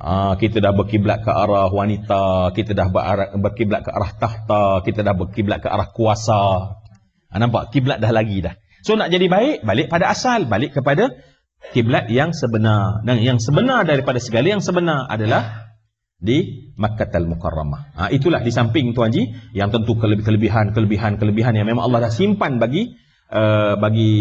Ah, kita dah berkiblat ke arah wanita, kita dah berkiblat ke arah tahta, kita dah berkiblat ke arah kuasa. Ah, nampak kiblat dah lagi dah. So nak jadi baik, balik pada asal, balik kepada kiblat yang sebenar. Dan yang sebenar daripada segala yang sebenar adalah di Makkah Al-Mukarramah. Ha, itulah di samping Tuan Ji yang tentu kelebihan, kelebihan, kelebihan yang memang Allah dah simpan bagi uh, bagi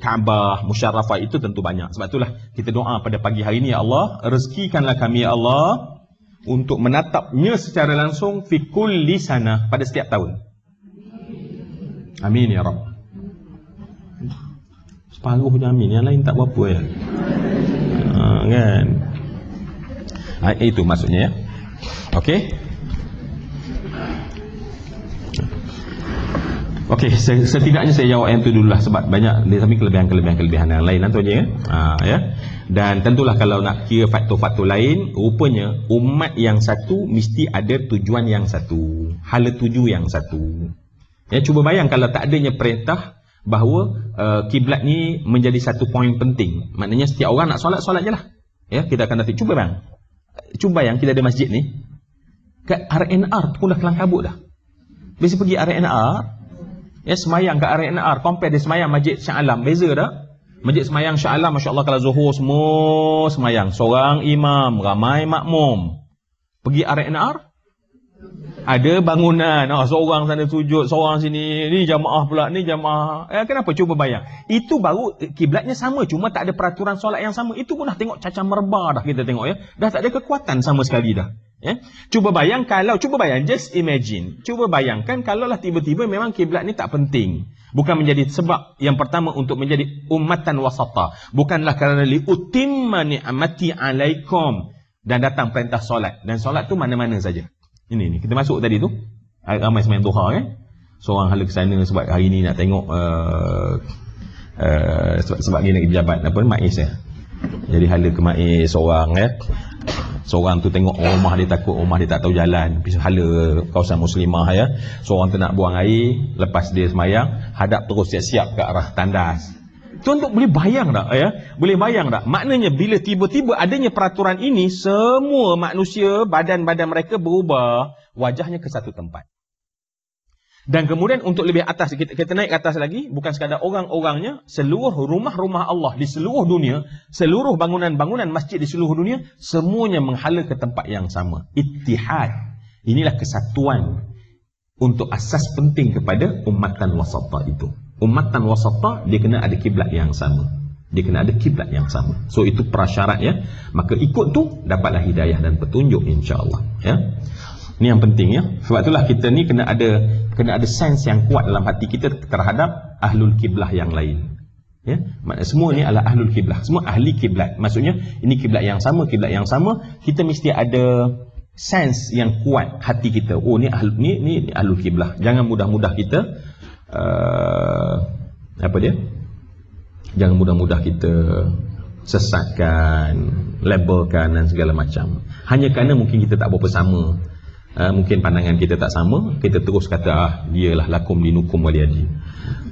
Kaabah musyarrafah itu tentu banyak. Sebab itulah kita doa pada pagi hari ini ya Allah, rezekikanlah kami ya Allah untuk menatapnya secara langsung fi kulli sana pada setiap tahun. Amin ya Rabb. Separuh je amin, yang lain tak berapa ya. Ha, kan? Ha, itu maksudnya ya. Okey. Okey, setidaknya saya jawab yang itu dulu lah sebab banyak sampai kelebihan-kelebihan-kelebihan yang lain nanti ya. Ha, ya. Dan tentulah kalau nak kira faktor-faktor lain, rupanya umat yang satu mesti ada tujuan yang satu, hala tuju yang satu. Ya, cuba bayang kalau tak adanya perintah bahawa uh, kiblat ni menjadi satu poin penting. Maknanya setiap orang nak solat, solat je lah. Ya, kita akan nanti cuba bang. Cuba bayang kita ada masjid ni. Kat RNR tu pun dah kabut dah. Biasa pergi RNR, Ya semayang kat RNR compare dia semayang Masjid Syah Alam beza dah. Masjid semayang Syah Alam masya-Allah kalau Zuhur semua semayang seorang imam ramai makmum. Pergi RNR ada bangunan, oh, seorang sana sujud, seorang sini, ni jamaah pula, ni jamaah. Eh, kenapa? Cuba bayang. Itu baru kiblatnya sama, cuma tak ada peraturan solat yang sama. Itu pun dah tengok caca merbah dah kita tengok ya. Dah tak ada kekuatan sama sekali dah. Ya? Cuba bayang kalau, cuba bayang, just imagine. Cuba bayangkan kalau lah tiba-tiba memang kiblat ni tak penting. Bukan menjadi sebab yang pertama untuk menjadi umatan wasata. Bukanlah kerana liutimma ni'amati alaikum. Dan datang perintah solat. Dan solat tu mana-mana saja. Ini ni, kita masuk tadi tu. Ramai semain duha kan. Seorang hala ke sana sebab hari ni nak tengok uh, uh, sebab, sebab dia nak jabat apa Maiz ya. Jadi hala kemair seorang ya. Seorang tu tengok rumah dia takut rumah dia tak tahu jalan. Pisau hala kawasan muslimah ya. Seorang tu nak buang air, lepas dia semayang, hadap terus siap-siap ke arah tandas. Tuan tu boleh bayang tak ya? Boleh bayang tak? Maknanya bila tiba-tiba adanya peraturan ini, semua manusia, badan-badan mereka berubah wajahnya ke satu tempat. Dan kemudian untuk lebih atas, kita, kita naik ke atas lagi, bukan sekadar orang-orangnya, seluruh rumah-rumah Allah di seluruh dunia, seluruh bangunan-bangunan masjid di seluruh dunia, semuanya menghala ke tempat yang sama. Ittihad. Inilah kesatuan untuk asas penting kepada umatan wasata itu. Umatan wasata, dia kena ada kiblat yang sama. Dia kena ada kiblat yang sama. So itu prasyarat ya. Maka ikut tu, dapatlah hidayah dan petunjuk insyaAllah. Ya. Ini yang penting ya. Sebab itulah kita ni kena ada kena ada sense yang kuat dalam hati kita terhadap ahlul kiblah yang lain. Ya, semua ni adalah ahlul kiblah. Semua ahli kiblat. Maksudnya ini kiblat yang sama, kiblat yang sama, kita mesti ada sense yang kuat hati kita. Oh ni ahlul ni ni, ni ahlul kiblah. Jangan mudah-mudah kita uh, apa dia? Jangan mudah-mudah kita sesatkan, labelkan dan segala macam. Hanya kerana mungkin kita tak berapa sama. Uh, mungkin pandangan kita tak sama kita terus kata ah dialah lakum dinukum waliyadin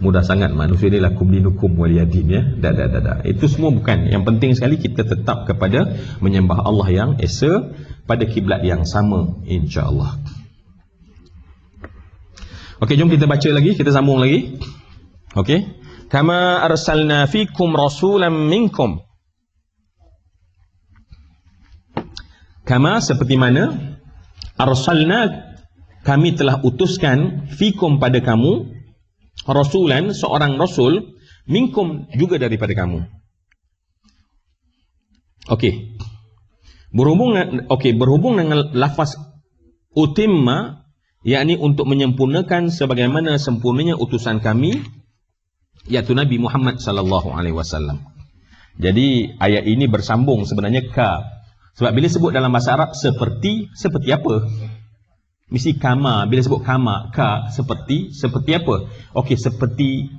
mudah sangat manusia ni lakum dinukum waliyadin ya. Dah dah dah dah. Itu semua bukan. Yang penting sekali kita tetap kepada menyembah Allah yang esa pada kiblat yang sama insyaallah Okey jom kita baca lagi kita sambung lagi. Okey. Kama arsalna fikum rasulan minkum. Kama seperti mana? Arsalna kami telah utuskan fikum pada kamu rasulan seorang rasul minkum juga daripada kamu. Okey. Berhubung okey berhubung dengan lafaz utimma yakni untuk menyempurnakan sebagaimana sempurnanya utusan kami iaitu Nabi Muhammad sallallahu alaihi wasallam jadi ayat ini bersambung sebenarnya ka sebab bila sebut dalam bahasa Arab seperti seperti apa? Mesti kama. Bila sebut kama, ka seperti seperti apa? Okey, seperti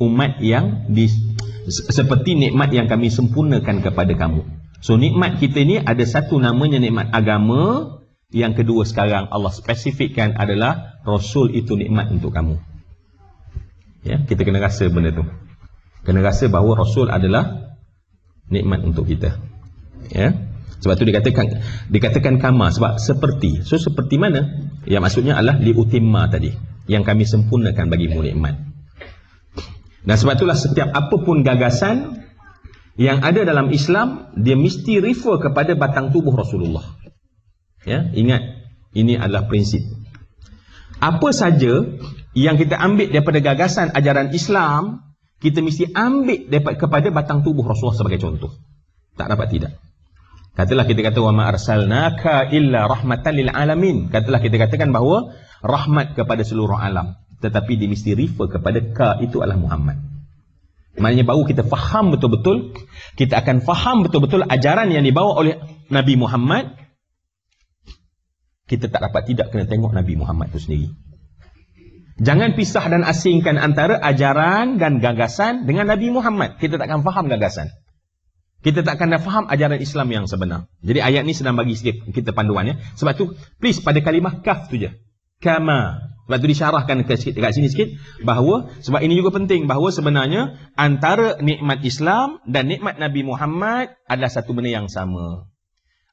umat yang di seperti nikmat yang kami sempurnakan kepada kamu. So nikmat kita ni ada satu namanya nikmat agama, yang kedua sekarang Allah spesifikkan adalah rasul itu nikmat untuk kamu. Ya, kita kena rasa benda tu. Kena rasa bahawa rasul adalah nikmat untuk kita. Ya. Sebab tu dikatakan dikatakan kama sebab seperti. So seperti mana? Yang maksudnya adalah liutimma tadi. Yang kami sempurnakan bagi nikmat. Dan sebab itulah setiap apapun gagasan yang ada dalam Islam dia mesti refer kepada batang tubuh Rasulullah. Ya, ingat ini adalah prinsip. Apa saja yang kita ambil daripada gagasan ajaran Islam, kita mesti ambil daripada kepada batang tubuh Rasulullah sebagai contoh. Tak dapat tidak. Katalah kita kata wa ma arsalnaka illa rahmatan lil alamin. Katalah kita katakan bahawa rahmat kepada seluruh alam. Tetapi dia mesti refer kepada ka itu adalah Muhammad. Maknanya baru kita faham betul-betul, kita akan faham betul-betul ajaran yang dibawa oleh Nabi Muhammad. Kita tak dapat tidak kena tengok Nabi Muhammad itu sendiri. Jangan pisah dan asingkan antara ajaran dan gagasan dengan Nabi Muhammad. Kita tak akan faham gagasan kita tak akan faham ajaran Islam yang sebenar. Jadi ayat ni sedang bagi sikit kita panduan ya. Sebab tu please pada kalimah kaf tu je. Kama. Sebab tu disyarahkan ke sikit, dekat sini sikit bahawa sebab ini juga penting bahawa sebenarnya antara nikmat Islam dan nikmat Nabi Muhammad adalah satu benda yang sama.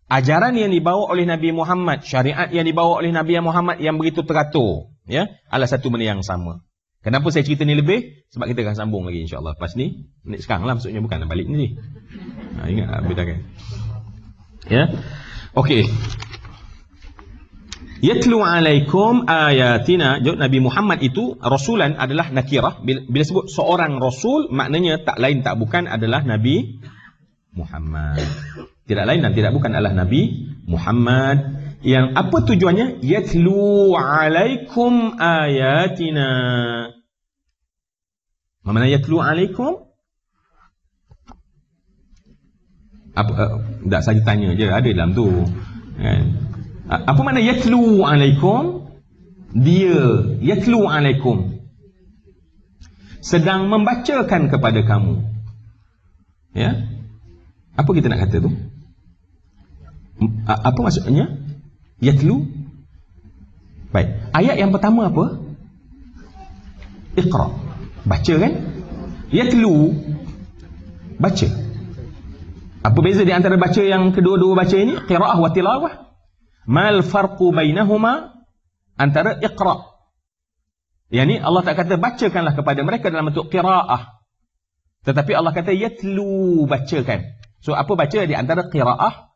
Ajaran yang dibawa oleh Nabi Muhammad, syariat yang dibawa oleh Nabi Muhammad yang begitu teratur, ya, adalah satu benda yang sama. Kenapa saya cerita ni lebih? Sebab kita akan sambung lagi insya-Allah. Pas ni, ni sekarang lah maksudnya bukan balik ni. Ha, ingat tak bedakan. Ya. Okey. Yatlu alaikum ayatina. Jod Nabi Muhammad itu rasulan adalah nakirah. Bila, bila sebut seorang rasul maknanya tak lain tak bukan adalah Nabi Muhammad. Tidak lain dan tidak bukan adalah Nabi Muhammad yang apa tujuannya? Yatlu alaikum ayatina. Mana yatlu alaikum? Apa uh, tak saja tanya je ada dalam tu. Kan? Apa makna yatlu alaikum? Dia yatlu alaikum. Sedang membacakan kepada kamu. Ya? Apa kita nak kata tu? Apa maksudnya? Yatlu? Baik. Ayat yang pertama apa? Iqra. Baca kan? Yatlu. Baca. Apa beza di antara baca yang kedua-dua baca ini? Qira'ah wa tilawah. Mal farqu bainahuma antara iqra. Yang ni Allah tak kata bacakanlah kepada mereka dalam bentuk qira'ah. Tetapi Allah kata yatlu bacakan. So apa baca di antara qira'ah,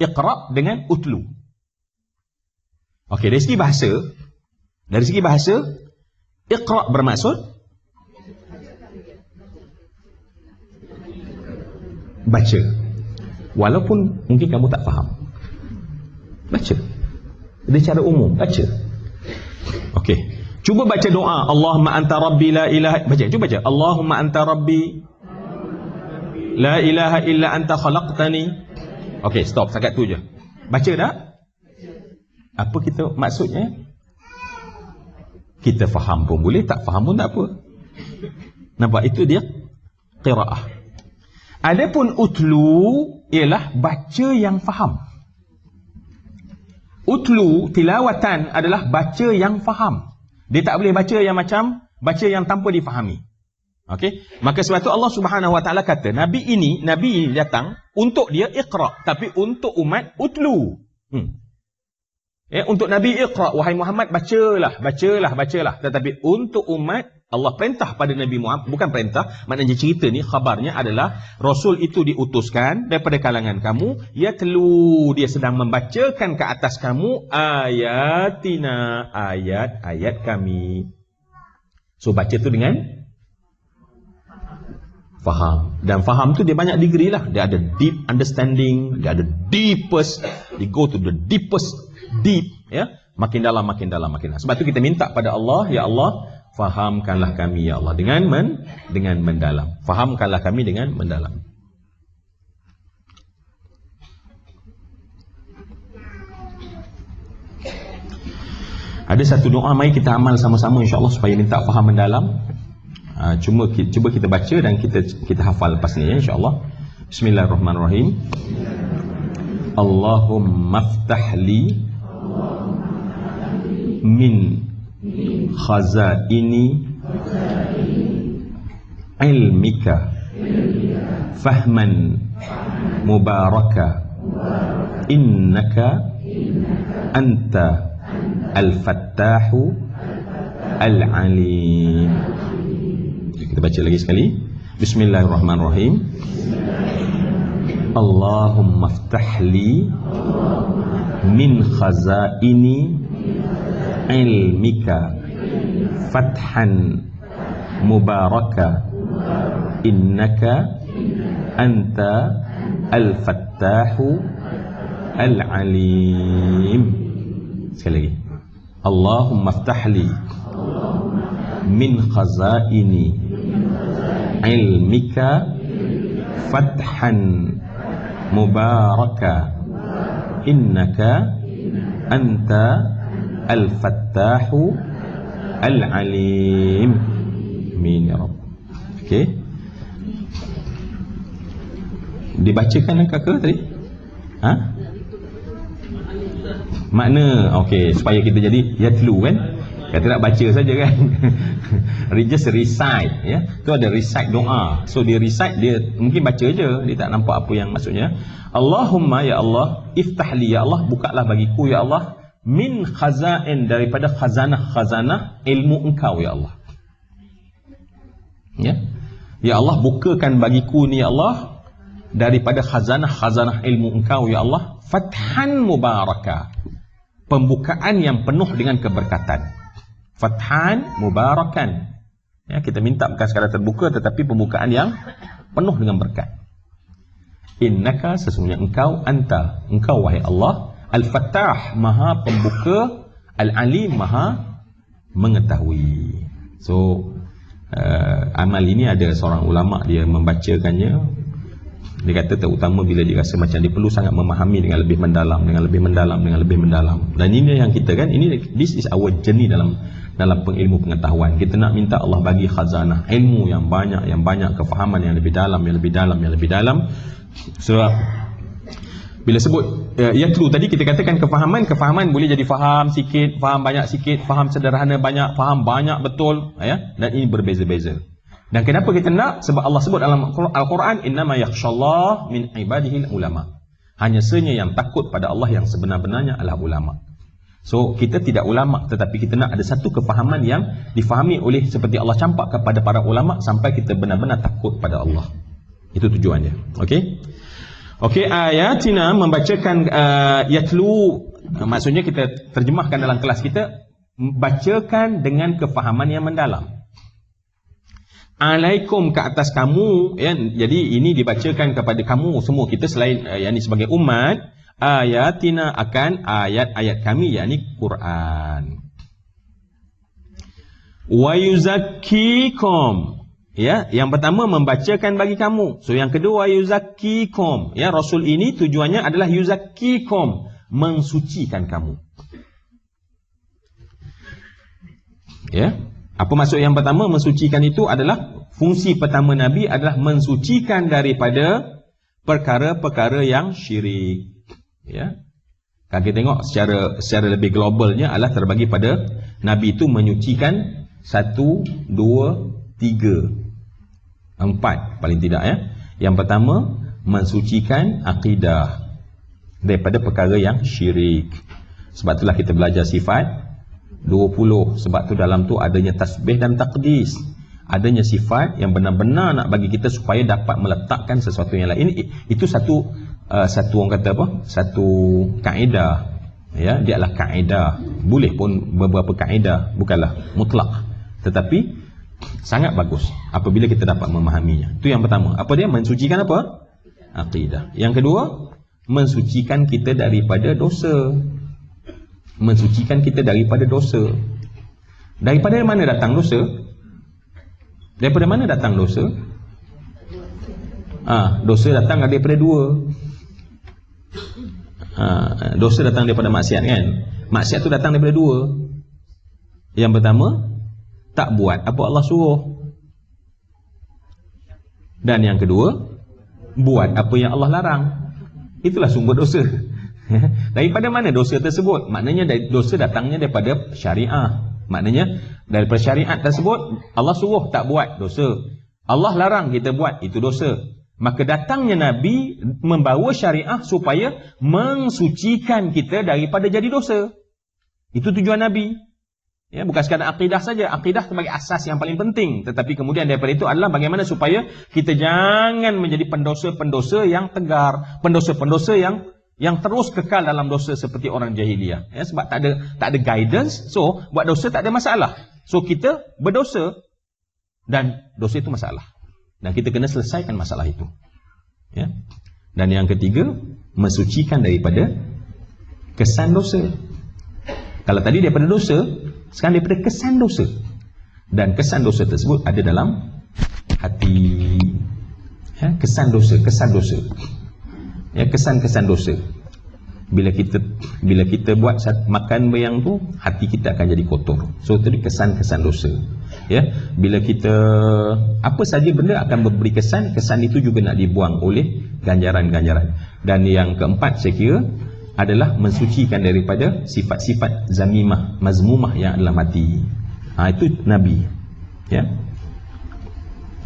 iqra dengan utlu. Okey, dari segi bahasa, dari segi bahasa, iqra bermaksud baca. Walaupun mungkin kamu tak faham. Baca. Dia cara umum, baca. Okey. Cuba baca doa Allahumma anta rabbi la ilaha baca cuba baca Allahumma anta rabbi la ilaha illa anta khalaqtani Okey stop. Setakat tu je. Baca tak? Apa kita maksudnya? Kita faham pun boleh tak faham pun tak apa. Nampak? Itu dia qiraah. Adapun utlu ialah baca yang faham. Utlu tilawatan adalah baca yang faham. Dia tak boleh baca yang macam baca yang tanpa difahami. Okey? Maka sebab itu Allah Subhanahu Wa Taala kata, nabi ini, nabi ini datang untuk dia iqra, tapi untuk umat utlu. Hmm. Ya, untuk nabi iqra, wahai Muhammad bacalah, bacalah, bacalah. Tetapi untuk umat Allah perintah pada Nabi Muhammad, bukan perintah, maknanya cerita ni khabarnya adalah Rasul itu diutuskan daripada kalangan kamu, ia telu dia sedang membacakan ke atas kamu ayatina, ayat-ayat kami. So baca tu dengan faham. Dan faham tu dia banyak degree lah. Dia ada deep understanding, dia ada deepest, they go to the deepest deep, ya. Makin dalam, makin dalam, makin dalam. Sebab tu kita minta pada Allah, ya Allah, fahamkanlah kami ya Allah dengan men, dengan mendalam. Fahamkanlah kami dengan mendalam. Ada satu doa mai kita amal sama-sama insya-Allah supaya minta faham mendalam. Uh, cuma cuba kita baca dan kita kita hafal lepas ni ya, insya-Allah. Bismillahirrahmanirrahim. Allahumma ftah li min khazaini ilmika fahman mubaraka innaka anta al-fattahu al-alim kita baca lagi sekali. Bismillahirrahmanirrahim. Allahumma ftah li min khazaini ilmika fathan mubaraka innaka anta al-fattahu al-alim. Sekali lagi. Allahumma ftah li min khazaini ilmika fathan mubaraka. Innaka anta al-fattahu al-alim. Amin ya rab okey. Dibacakan kakak tadi? Ha? Makna okey supaya kita jadi yatlu kan kata nak baca saja kan? Just recite ya. Tu ada recite doa. So dia recite dia mungkin baca je. Dia tak nampak apa yang maksudnya. Allahumma ya Allah iftahli ya Allah bukalah bagiku ya Allah min khazain daripada khazanah-khazanah ilmu engkau ya Allah. Ya. Ya Allah bukakan bagiku ni ya Allah daripada khazanah-khazanah ilmu engkau ya Allah fathan mubarakah pembukaan yang penuh dengan keberkatan fathan mubarakan. Ya kita minta bukan sekadar terbuka tetapi pembukaan yang penuh dengan berkat. Innaka sesungguhnya engkau anta engkau wahai Allah al-fattah maha pembuka al-alim maha mengetahui. So uh, amal ini ada seorang ulama dia membacakannya. Dia kata terutama bila dia rasa macam dia perlu sangat memahami dengan lebih mendalam dengan lebih mendalam dengan lebih mendalam. Dan ini yang kita kan ini this is our journey dalam dalam pengilmu pengetahuan. Kita nak minta Allah bagi khazanah ilmu yang banyak yang banyak kefahaman yang lebih dalam yang lebih dalam yang lebih dalam. Sebab bila sebut uh, yatlu tadi kita katakan kefahaman kefahaman boleh jadi faham sikit faham banyak sikit faham sederhana banyak faham banyak betul ya dan ini berbeza-beza. Dan kenapa kita nak? Sebab Allah sebut dalam Al-Quran innama yakhshallah min ibadihi ulama. Hanya senya yang takut pada Allah yang sebenar-benarnya adalah ulama so kita tidak ulama tetapi kita nak ada satu kefahaman yang difahami oleh seperti Allah campak kepada para ulama sampai kita benar-benar takut pada Allah itu tujuannya okey Okey, ayatina membacakan uh, yatlu uh, maksudnya kita terjemahkan dalam kelas kita bacakan dengan kefahaman yang mendalam. Alaikum ke atas kamu ya. Jadi ini dibacakan kepada kamu semua kita selain uh, yakni sebagai umat ayatina akan ayat-ayat kami yakni Quran. Wa yuzakkikum Ya, yang pertama membacakan bagi kamu. So yang kedua yuzakikum. Ya, Rasul ini tujuannya adalah yuzakikum, mensucikan kamu. Ya. Apa maksud yang pertama mensucikan itu adalah fungsi pertama Nabi adalah mensucikan daripada perkara-perkara yang syirik. Ya. Kalau kita tengok secara secara lebih globalnya adalah terbagi pada Nabi itu menyucikan satu, dua, tiga empat paling tidak ya. Yang pertama mensucikan akidah daripada perkara yang syirik. Sebab itulah kita belajar sifat 20 sebab tu dalam tu adanya tasbih dan takdis adanya sifat yang benar-benar nak bagi kita supaya dapat meletakkan sesuatu yang lain. Itu satu uh, satu orang kata apa satu kaedah ya dia adalah kaedah boleh pun beberapa kaedah bukanlah mutlak tetapi sangat bagus apabila kita dapat memahaminya. Itu yang pertama. Apa dia? Mensucikan apa? Aqidah. Yang kedua, mensucikan kita daripada dosa. Mensucikan kita daripada dosa. Daripada mana datang dosa? Daripada mana datang dosa? Ah, dosa datang daripada dua. Ah, dosa datang daripada maksiat kan? Maksiat tu datang daripada dua. Yang pertama, tak buat apa Allah suruh. Dan yang kedua, buat apa yang Allah larang. Itulah sumber dosa. daripada mana dosa tersebut? Maknanya dosa datangnya daripada syariah. Maknanya daripada syariat tersebut Allah suruh tak buat dosa. Allah larang kita buat itu dosa. Maka datangnya Nabi membawa syariah supaya mensucikan kita daripada jadi dosa. Itu tujuan Nabi. Ya, bukan sekadar akidah saja. Akidah sebagai asas yang paling penting. Tetapi kemudian daripada itu adalah bagaimana supaya kita jangan menjadi pendosa-pendosa yang tegar. Pendosa-pendosa yang yang terus kekal dalam dosa seperti orang jahiliyah. Ya, sebab tak ada tak ada guidance. So, buat dosa tak ada masalah. So, kita berdosa dan dosa itu masalah. Dan kita kena selesaikan masalah itu. Ya. Dan yang ketiga, mensucikan daripada kesan dosa. Kalau tadi daripada dosa, sekarang daripada kesan dosa dan kesan dosa tersebut ada dalam hati ya, kesan dosa kesan dosa ya kesan-kesan dosa bila kita bila kita buat makan yang tu hati kita akan jadi kotor so tadi kesan-kesan dosa ya bila kita apa saja benda akan memberi kesan kesan itu juga nak dibuang oleh ganjaran-ganjaran dan yang keempat saya kira adalah mensucikan daripada sifat-sifat zamimah, mazmumah yang adalah mati. Ha, itu Nabi. Ya.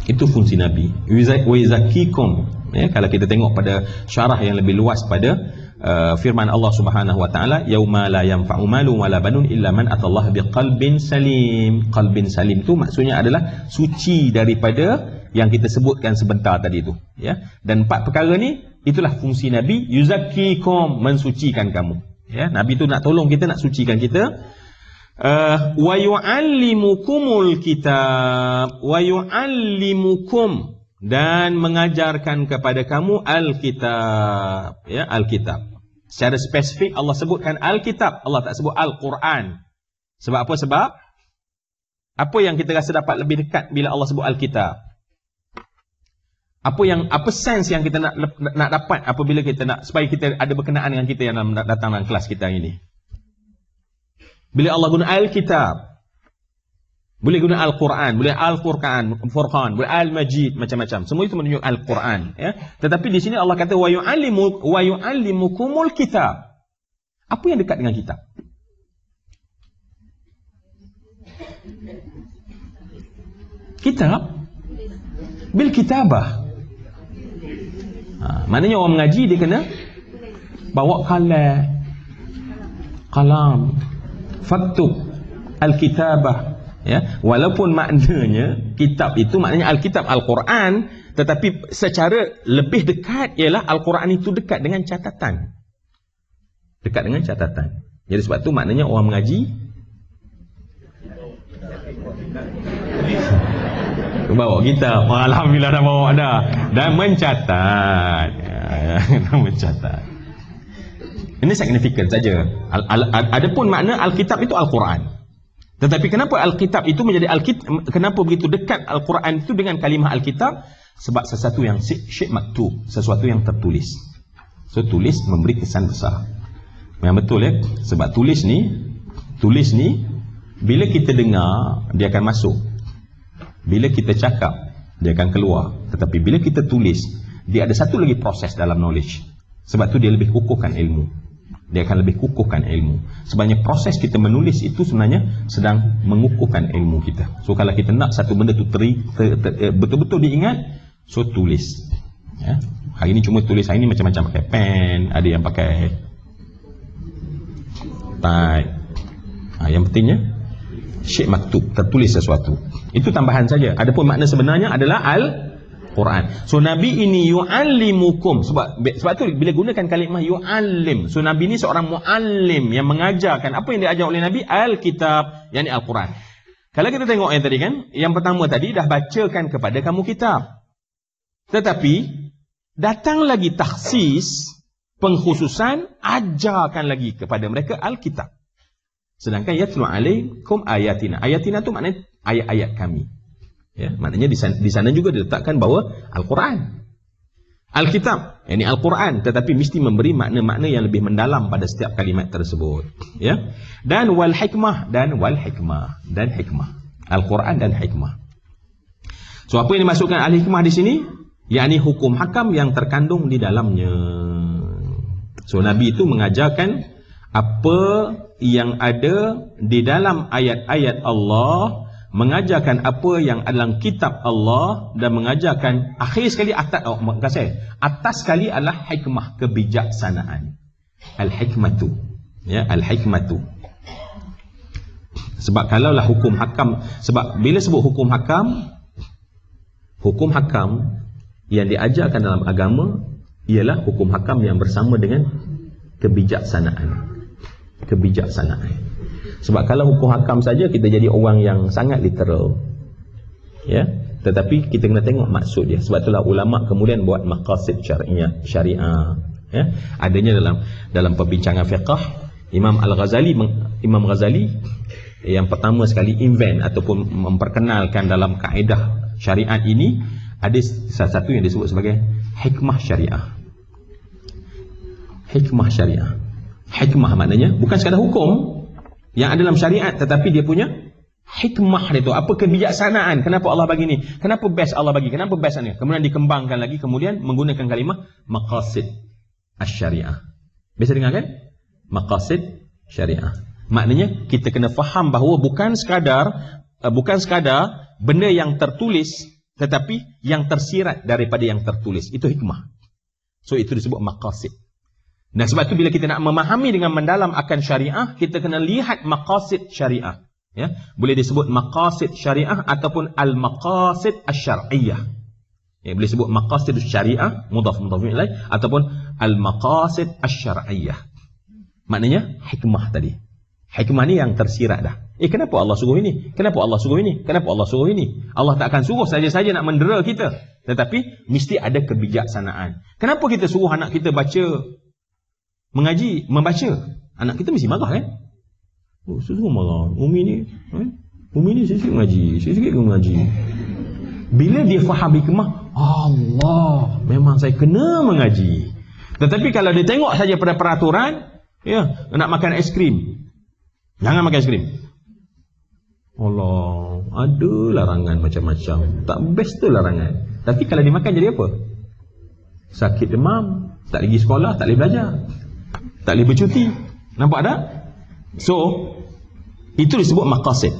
Itu fungsi Nabi. Wa. Ya, kalau kita tengok pada syarah yang lebih luas pada uh, firman Allah Subhanahu wa taala, yauma la yanfa'u malun wala banun illa man atallaha biqalbin salim. Qalbin salim itu maksudnya adalah suci daripada yang kita sebutkan sebentar tadi itu, ya. Dan empat perkara ni Itulah fungsi Nabi yuzakkikum mensucikan kamu. Ya, Nabi tu nak tolong kita nak sucikan kita. Uh, wa yu'allimukumul kitab wa yu'allimukum dan mengajarkan kepada kamu al-kitab ya al-kitab secara spesifik Allah sebutkan al-kitab Allah tak sebut al-Quran. Sebab apa? Sebab apa yang kita rasa dapat lebih dekat bila Allah sebut al-kitab? Apa yang apa sense yang kita nak nak dapat apabila kita nak supaya kita ada berkenaan dengan kita yang datang dalam kelas kita ini? Bila Allah guna al-kitab Boleh guna Al-Quran, boleh Al-Furqan, Furqan, boleh Al-Majid, macam-macam. Semua itu menunjuk Al-Quran. Ya? Tetapi di sini Allah kata, وَيُعَلِّمُ وَيُعَلِّمُكُمُ الْكِتَابِ Apa yang dekat dengan kitab? Kitab? Bil kitabah. Ha, maknanya orang mengaji dia kena bawa kalam, kalam, faktub, al-kitabah, ya walaupun maknanya kitab itu maknanya alkitab al-Quran tetapi secara lebih dekat ialah al-Quran itu dekat dengan catatan. Dekat dengan catatan. Jadi sebab tu maknanya orang mengaji. Bawa kita alhamdulillah dah bawa dah. Dan mencatat. Ya, dan mencatat. Ini signifikan saja. Adapun makna alkitab itu al-Quran tetapi kenapa Alkitab itu menjadi Alkitab? Kenapa begitu dekat Al-Quran itu dengan kalimah Alkitab? Sebab sesuatu yang syek maktub, sesuatu yang tertulis. So tulis memberi kesan besar. Yang betul ya. Sebab tulis ni, tulis ni bila kita dengar dia akan masuk. Bila kita cakap dia akan keluar. Tetapi bila kita tulis, dia ada satu lagi proses dalam knowledge. Sebab tu dia lebih kukuhkan ilmu dia akan lebih kukuhkan ilmu. Sebenarnya proses kita menulis itu sebenarnya sedang mengukuhkan ilmu kita. So kalau kita nak satu benda tu teri, ter, ter, ter, eh, betul-betul diingat so tulis. Ya. hari ini cuma tulis hari ini macam-macam. Pakai pen ada yang pakai type. Ha, yang pentingnya syek maktub tertulis sesuatu. Itu tambahan saja. Adapun makna sebenarnya adalah al Quran. So Nabi ini yu'allimukum sebab sebab tu bila gunakan kalimah yu'allim. So Nabi ini seorang muallim yang mengajarkan apa yang diajar oleh Nabi Al-Kitab, yakni Al-Quran. Kalau kita tengok yang tadi kan, yang pertama tadi dah bacakan kepada kamu kitab. Tetapi datang lagi taksis pengkhususan ajarkan lagi kepada mereka Al-Kitab. Sedangkan yatlu alaikum ayatina. Ayatina tu maknanya ayat-ayat kami. Ya, maknanya di sana, di sana juga diletakkan bahawa Al-Quran. Al-Kitab, ini Al-Quran tetapi mesti memberi makna-makna yang lebih mendalam pada setiap kalimat tersebut. Ya. Dan wal hikmah dan wal hikmah dan hikmah. Al-Quran dan hikmah. So apa yang dimasukkan al-hikmah di sini? yakni hukum hakam yang terkandung di dalamnya. So Nabi itu mengajarkan apa yang ada di dalam ayat-ayat Allah mengajarkan apa yang adalah kitab Allah dan mengajarkan akhir sekali atas oh, makasih atas sekali adalah hikmah kebijaksanaan. Al hikmatu ya al hikmatu sebab kalaulah hukum hakam sebab bila sebut hukum hakam hukum hakam yang diajarkan dalam agama ialah hukum hakam yang bersama dengan kebijaksanaan. Kebijaksanaan sebab kalau hukum hakam saja kita jadi orang yang sangat literal. Ya. Tetapi kita kena tengok maksud dia. Sebab itulah ulama kemudian buat maqasid syariah, syariah. Ya. Adanya dalam dalam perbincangan fiqh Imam Al-Ghazali Imam Ghazali yang pertama sekali invent ataupun memperkenalkan dalam kaedah syariat ini ada salah satu yang disebut sebagai hikmah syariah. Hikmah syariah. Hikmah maknanya bukan sekadar hukum, yang ada dalam syariat tetapi dia punya hikmah dia tu. Apa kebijaksanaan? Kenapa Allah bagi ni? Kenapa best Allah bagi? Kenapa best ni? Kemudian dikembangkan lagi kemudian menggunakan kalimah maqasid asy-syariah. Biasa dengar kan maqasid syariah. Maknanya kita kena faham bahawa bukan sekadar uh, bukan sekadar benda yang tertulis tetapi yang tersirat daripada yang tertulis. Itu hikmah. So itu disebut maqasid dan sebab itu bila kita nak memahami dengan mendalam akan syariah, kita kena lihat maqasid syariah. Ya, boleh disebut maqasid syariah ataupun al-maqasid asy-syar'iyyah. Ya, boleh sebut maqasid syariah mudhaf mudhaf ilaih ataupun al-maqasid asy-syar'iyyah. Maknanya hikmah tadi. Hikmah ni yang tersirat dah. Eh kenapa Allah suruh ini? Kenapa Allah suruh ini? Kenapa Allah suruh ini? Allah tak akan suruh saja-saja nak mendera kita. Tetapi mesti ada kebijaksanaan. Kenapa kita suruh anak kita baca mengaji, membaca. Anak kita mesti marah kan? Oh, semua marah. Umi ni, eh? Umi ni sikit mengaji, sikit mengaji. Bila dia faham hikmah, Allah, memang saya kena mengaji. Tetapi kalau dia tengok saja pada peraturan, ya, nak makan es krim. Jangan makan es krim. Allah, ada larangan macam-macam. Tak best tu larangan. Tapi kalau dimakan jadi apa? Sakit demam, tak pergi sekolah, tak boleh belajar. Tak boleh bercuti. Nampak tak? So, itu disebut maqasid.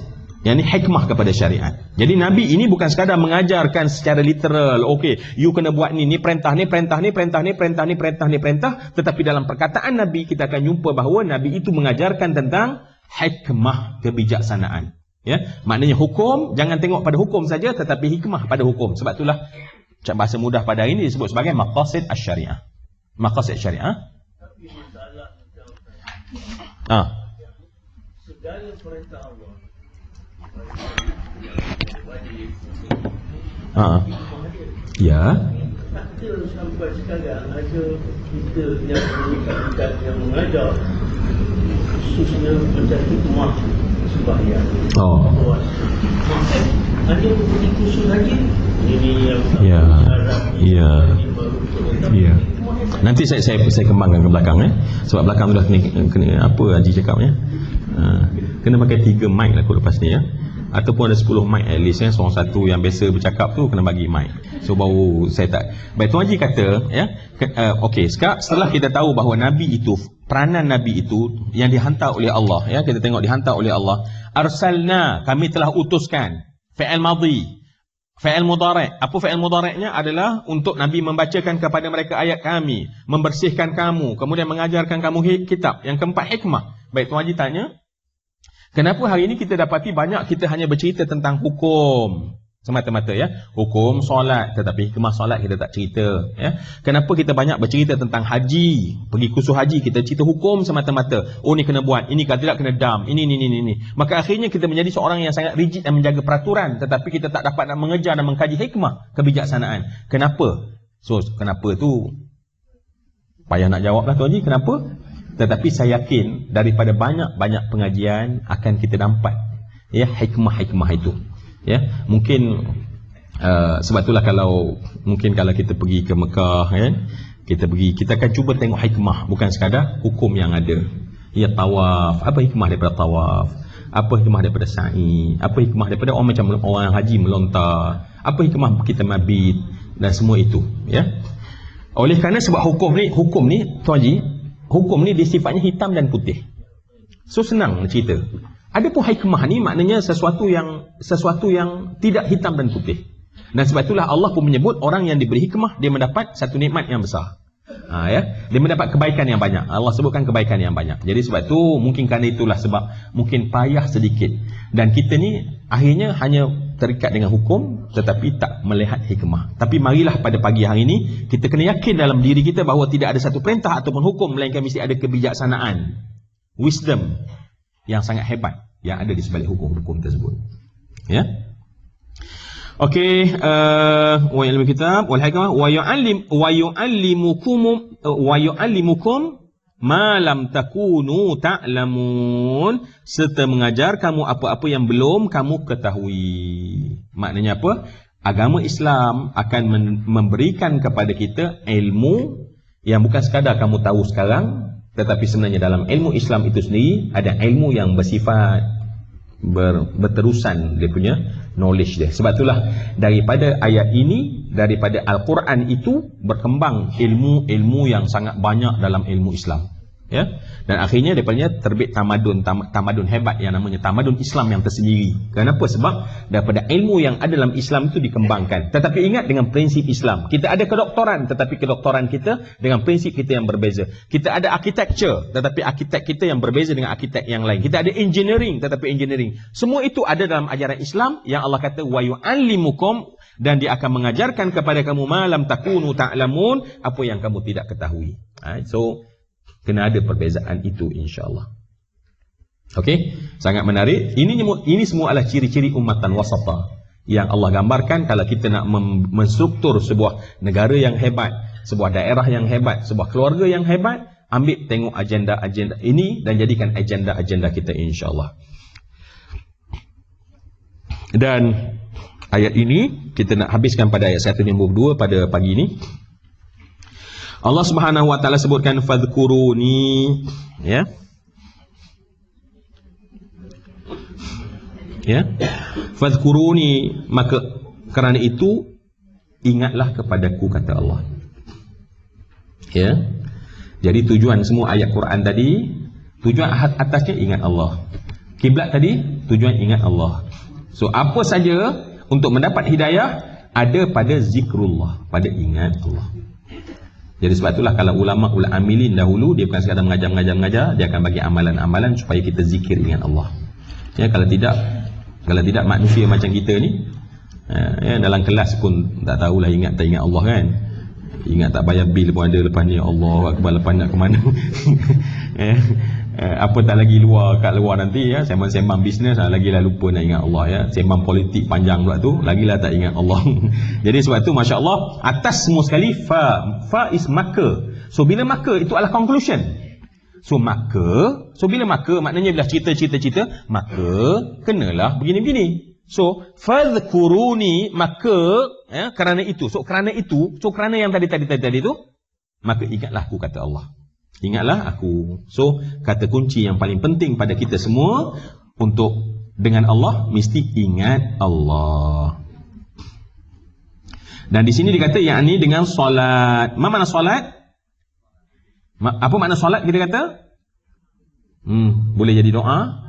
Yang ini hikmah kepada syariat. Jadi Nabi ini bukan sekadar mengajarkan secara literal. Okey, you kena buat ni, ni perintah ni, perintah ni, perintah ni, perintah ni, perintah ni, perintah. Tetapi dalam perkataan Nabi, kita akan jumpa bahawa Nabi itu mengajarkan tentang hikmah kebijaksanaan. Ya, maknanya hukum jangan tengok pada hukum saja tetapi hikmah pada hukum. Sebab itulah bahasa mudah pada hari ini disebut sebagai maqasid asy-syariah. Maqasid syariah. Ah. Segala perintah Allah. Ah. Ya. Kita sampai sekarang ada kita yang yang mengajar khususnya macam hikmah sembahyang. Oh. Ada begitu lagi. Ini yang Ya. Ya. Ya. Nanti saya saya saya kembangkan ke belakang eh. Sebab belakang sudah kena, kena apa Haji cakap ya. Kena pakai tiga mic lah aku lepas ni ya. Ataupun ada 10 mic at least ya. Seorang satu yang biasa bercakap tu kena bagi mic. So baru saya tak. Baik Tuan Haji kata ya. Uh, Okey sekarang setelah kita tahu bahawa Nabi itu peranan Nabi itu yang dihantar oleh Allah ya kita tengok dihantar oleh Allah arsalna kami telah utuskan fi'il madhi fi'il mudhari. Apa fi'il mudhari'nya? Adalah untuk Nabi membacakan kepada mereka ayat kami membersihkan kamu kemudian mengajarkan kamu kitab. Yang keempat hikmah. Baik tuan haji tanya kenapa hari ini kita dapati banyak kita hanya bercerita tentang hukum semata-mata ya. Hukum solat. Tetapi hikmah solat kita tak cerita ya. Kenapa kita banyak bercerita tentang haji? Pergi kursus haji kita cerita hukum semata-mata. Oh ni kena buat. Ini kalau tidak kena dam. Ini ini ini ini maka akhirnya kita menjadi seorang yang sangat rigid dan menjaga peraturan. Tetapi kita tak dapat nak mengejar dan mengkaji hikmah kebijaksanaan. Kenapa? So kenapa tu? Payah nak jawablah tuan haji kenapa? Tetapi saya yakin daripada banyak-banyak pengajian akan kita dapat ya hikmah-hikmah itu ya mungkin uh, sebab itulah kalau mungkin kalau kita pergi ke Mekah ya kita pergi kita akan cuba tengok hikmah bukan sekadar hukum yang ada. Ya tawaf. Apa hikmah daripada tawaf? Apa hikmah daripada sa'i? Apa hikmah daripada orang macam orang haji melontar? Apa hikmah kita mabit? Dan semua itu ya. Oleh kerana sebab hukum ni hukum ni tuan haji hukum ni dia sifatnya hitam dan putih. So senang cerita ada pun hikmah ni maknanya sesuatu yang sesuatu yang tidak hitam dan putih. Dan sebab itulah Allah pun menyebut orang yang diberi hikmah dia mendapat satu nikmat yang besar. Ha, ya? Dia mendapat kebaikan yang banyak. Allah sebutkan kebaikan yang banyak. Jadi sebab itu mungkin kerana itulah sebab mungkin payah sedikit. Dan kita ni akhirnya hanya terikat dengan hukum tetapi tak melihat hikmah. Tapi marilah pada pagi hari ini kita kena yakin dalam diri kita bahawa tidak ada satu perintah ataupun hukum melainkan mesti ada kebijaksanaan. Wisdom yang sangat hebat yang ada di sebalik hukum-hukum tersebut. Ya. Okey, uh, wa ilmu kitab wal hikmah wa yu'allim wa yu'allimukum wa yu'allimukum ma lam takunu ta'lamun serta mengajar kamu apa-apa yang belum kamu ketahui. Maknanya apa? Agama Islam akan memberikan kepada kita ilmu yang bukan sekadar kamu tahu sekarang tetapi sebenarnya dalam ilmu Islam itu sendiri ada ilmu yang bersifat ber, berterusan dia punya knowledge dia. Sebab itulah daripada ayat ini, daripada Al-Quran itu berkembang ilmu-ilmu yang sangat banyak dalam ilmu Islam ya? Dan akhirnya daripadanya terbit tamadun tam, tamadun hebat yang namanya tamadun Islam yang tersendiri. Kenapa? Sebab daripada ilmu yang ada dalam Islam itu dikembangkan. Tetapi ingat dengan prinsip Islam. Kita ada kedoktoran tetapi kedoktoran kita dengan prinsip kita yang berbeza. Kita ada architecture tetapi arkitek kita yang berbeza dengan arkitek yang lain. Kita ada engineering tetapi engineering. Semua itu ada dalam ajaran Islam yang Allah kata wa yu'allimukum dan dia akan mengajarkan kepada kamu malam takunu ta'lamun apa yang kamu tidak ketahui. Right? So kena ada perbezaan itu insya-Allah. Okey, sangat menarik. Ini ini semua adalah ciri-ciri umatan wasata yang Allah gambarkan kalau kita nak menstruktur sebuah negara yang hebat, sebuah daerah yang hebat, sebuah keluarga yang hebat, ambil tengok agenda-agenda ini dan jadikan agenda-agenda kita insya-Allah. Dan ayat ini kita nak habiskan pada ayat 152 pada pagi ini. Allah Subhanahu wa taala sebutkan fadhkuruni ya. Ya. Fadhkuruni maka kerana itu ingatlah kepadaku kata Allah. Ya. Jadi tujuan semua ayat Quran tadi tujuan atasnya ingat Allah. Kiblat tadi tujuan ingat Allah. So apa saja untuk mendapat hidayah ada pada zikrullah pada ingat Allah jadi sebab itulah kalau ulama ulama amilin dahulu dia bukan sekadar mengajar mengajar mengajar dia akan bagi amalan-amalan supaya kita zikir ingat Allah. Ya kalau tidak kalau tidak manusia macam kita ni ya, dalam kelas pun tak tahulah ingat tak ingat Allah kan? Ingat tak bayar bil pun ada lepas ni Allah akbar lepas nak ke mana? Eh, eh, apa tak lagi luar kat luar nanti ya sembang-sembang bisnes lah, lagilah lupa nak ingat Allah ya. Sembang politik panjang pula tu lagilah tak ingat Allah. Jadi sebab tu Masya Allah atas semua sekali fa fa is maka. So bila maka itu adalah conclusion. So maka so bila maka maknanya bila cerita-cerita-cerita maka kenalah begini-begini. So, fadhkuruni maka ya, kerana itu. So, kerana itu, so kerana yang tadi tadi tadi tadi itu, maka ingatlah aku kata Allah. Ingatlah aku. So, kata kunci yang paling penting pada kita semua untuk dengan Allah mesti ingat Allah. Dan di sini dikata yang ini dengan solat. Apa makna solat? Apa makna solat kita kata? Hmm, boleh jadi doa,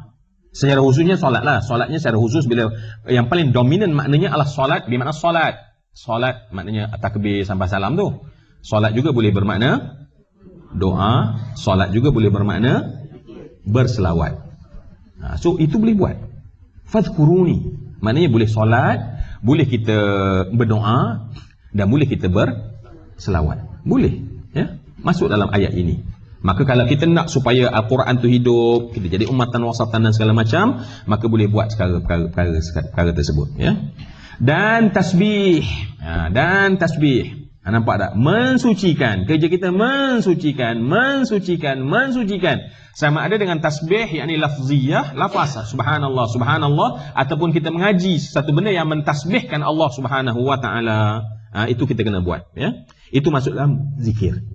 Secara khususnya solat lah. Solatnya secara khusus bila yang paling dominan maknanya adalah solat. Di mana solat? Solat maknanya takbir sampai salam tu. Solat juga boleh bermakna doa. Solat juga boleh bermakna berselawat. Ha, so itu boleh buat. Fadhkuruni. Maknanya boleh solat. Boleh kita berdoa. Dan boleh kita berselawat. Boleh. Ya? Masuk dalam ayat ini. Maka kalau kita nak supaya Al-Quran tu hidup, kita jadi umatan wasatan dan segala macam, maka boleh buat perkara-perkara tersebut. Ya? Dan tasbih. Ha, dan tasbih. Ha, nampak tak? Mensucikan. Kerja kita mensucikan, mensucikan, mensucikan. Sama ada dengan tasbih, yakni lafziyah, lafaz. Subhanallah, subhanallah. Ataupun kita mengaji satu benda yang mentasbihkan Allah subhanahu wa ta'ala. Ha, itu kita kena buat. Ya? Itu masuk dalam zikir.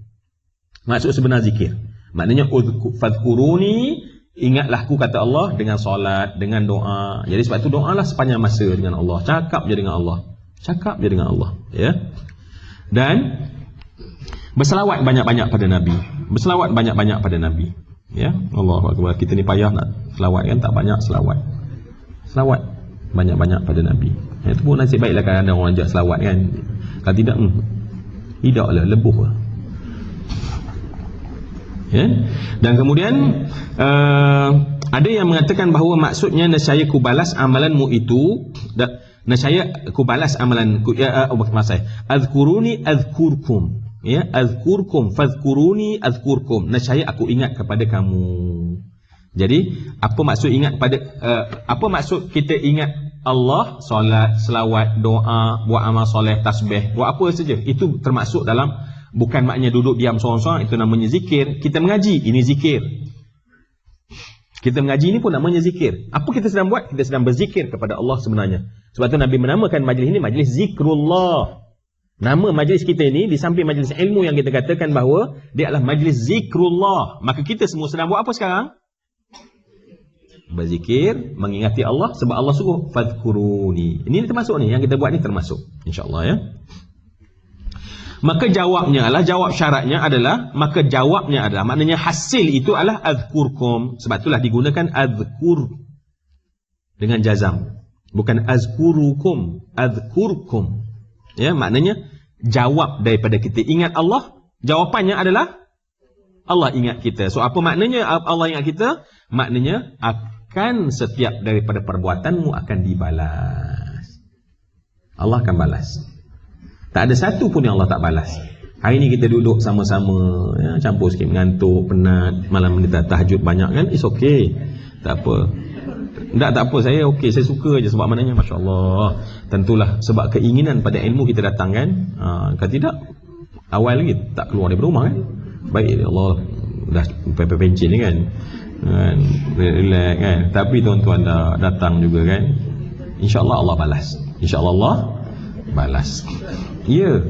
Maksud sebenar zikir. Maknanya fadhkuruni ingatlah ku kata Allah dengan solat, dengan doa. Jadi sebab itu doalah sepanjang masa dengan Allah. Cakap je dengan Allah. Cakap je dengan Allah, ya. Dan berselawat banyak-banyak pada Nabi. Berselawat banyak-banyak pada Nabi. Ya, Allah akbar. Kita ni payah nak selawat kan tak banyak selawat. Selawat banyak-banyak pada Nabi. Ya, itu pun nasib baiklah kan ada orang ajak selawat kan. Kalau tidak, hmm, tidaklah, lebuh lah ya? dan kemudian uh, ada yang mengatakan bahawa maksudnya nescaya ku balas amalanmu itu nescaya ku balas amalanku ya uh, maksud saya. Azkuruni azkurkum. Ya azkurkum fazkuruni azkurkum. Nescaya aku ingat kepada kamu. Jadi apa maksud ingat pada uh, apa maksud kita ingat Allah solat selawat doa buat amal soleh tasbih buat apa saja. Itu termasuk dalam Bukan maknanya duduk diam seorang-seorang Itu namanya zikir. Kita mengaji, ini zikir Kita mengaji ini pun namanya zikir. Apa kita sedang buat? Kita sedang berzikir kepada Allah sebenarnya. Sebab itu Nabi menamakan majlis ini Majlis zikrullah. Nama majlis kita ini Di samping majlis ilmu yang kita katakan bahawa Dia adalah majlis zikrullah. Maka kita semua sedang buat apa sekarang? Berzikir Mengingati Allah Sebab Allah suruh Fadkuruni Ini termasuk ni Yang kita buat ni termasuk. InsyaAllah ya Maka jawabnya adalah jawab syaratnya adalah maka jawabnya adalah maknanya hasil itu adalah azkurkum. Sebab itulah digunakan azkur dengan jazam bukan azkurukum azkurkum. Ya maknanya jawab daripada kita. Ingat Allah jawapannya adalah Allah ingat kita. So apa maknanya Allah ingat kita? Maknanya akan setiap daripada perbuatanmu akan dibalas. Allah akan balas tak ada satu pun yang Allah tak balas. Hari ni kita duduk sama-sama, ya, campur sikit mengantuk, penat, malam ni tak tahajud banyak kan, it's okay. Tak apa. Tak, tak apa, saya okay, saya suka je sebab maknanya, Masya Allah. Tentulah sebab keinginan pada ilmu kita datang kan. Ha, kalau tidak, awal lagi tak keluar dari rumah kan. Baik, Allah dah pencin ni kan. kan relax kan. Tapi tuan-tuan dah datang juga kan. InsyaAllah Allah balas. InsyaAllah Allah balas. Ya.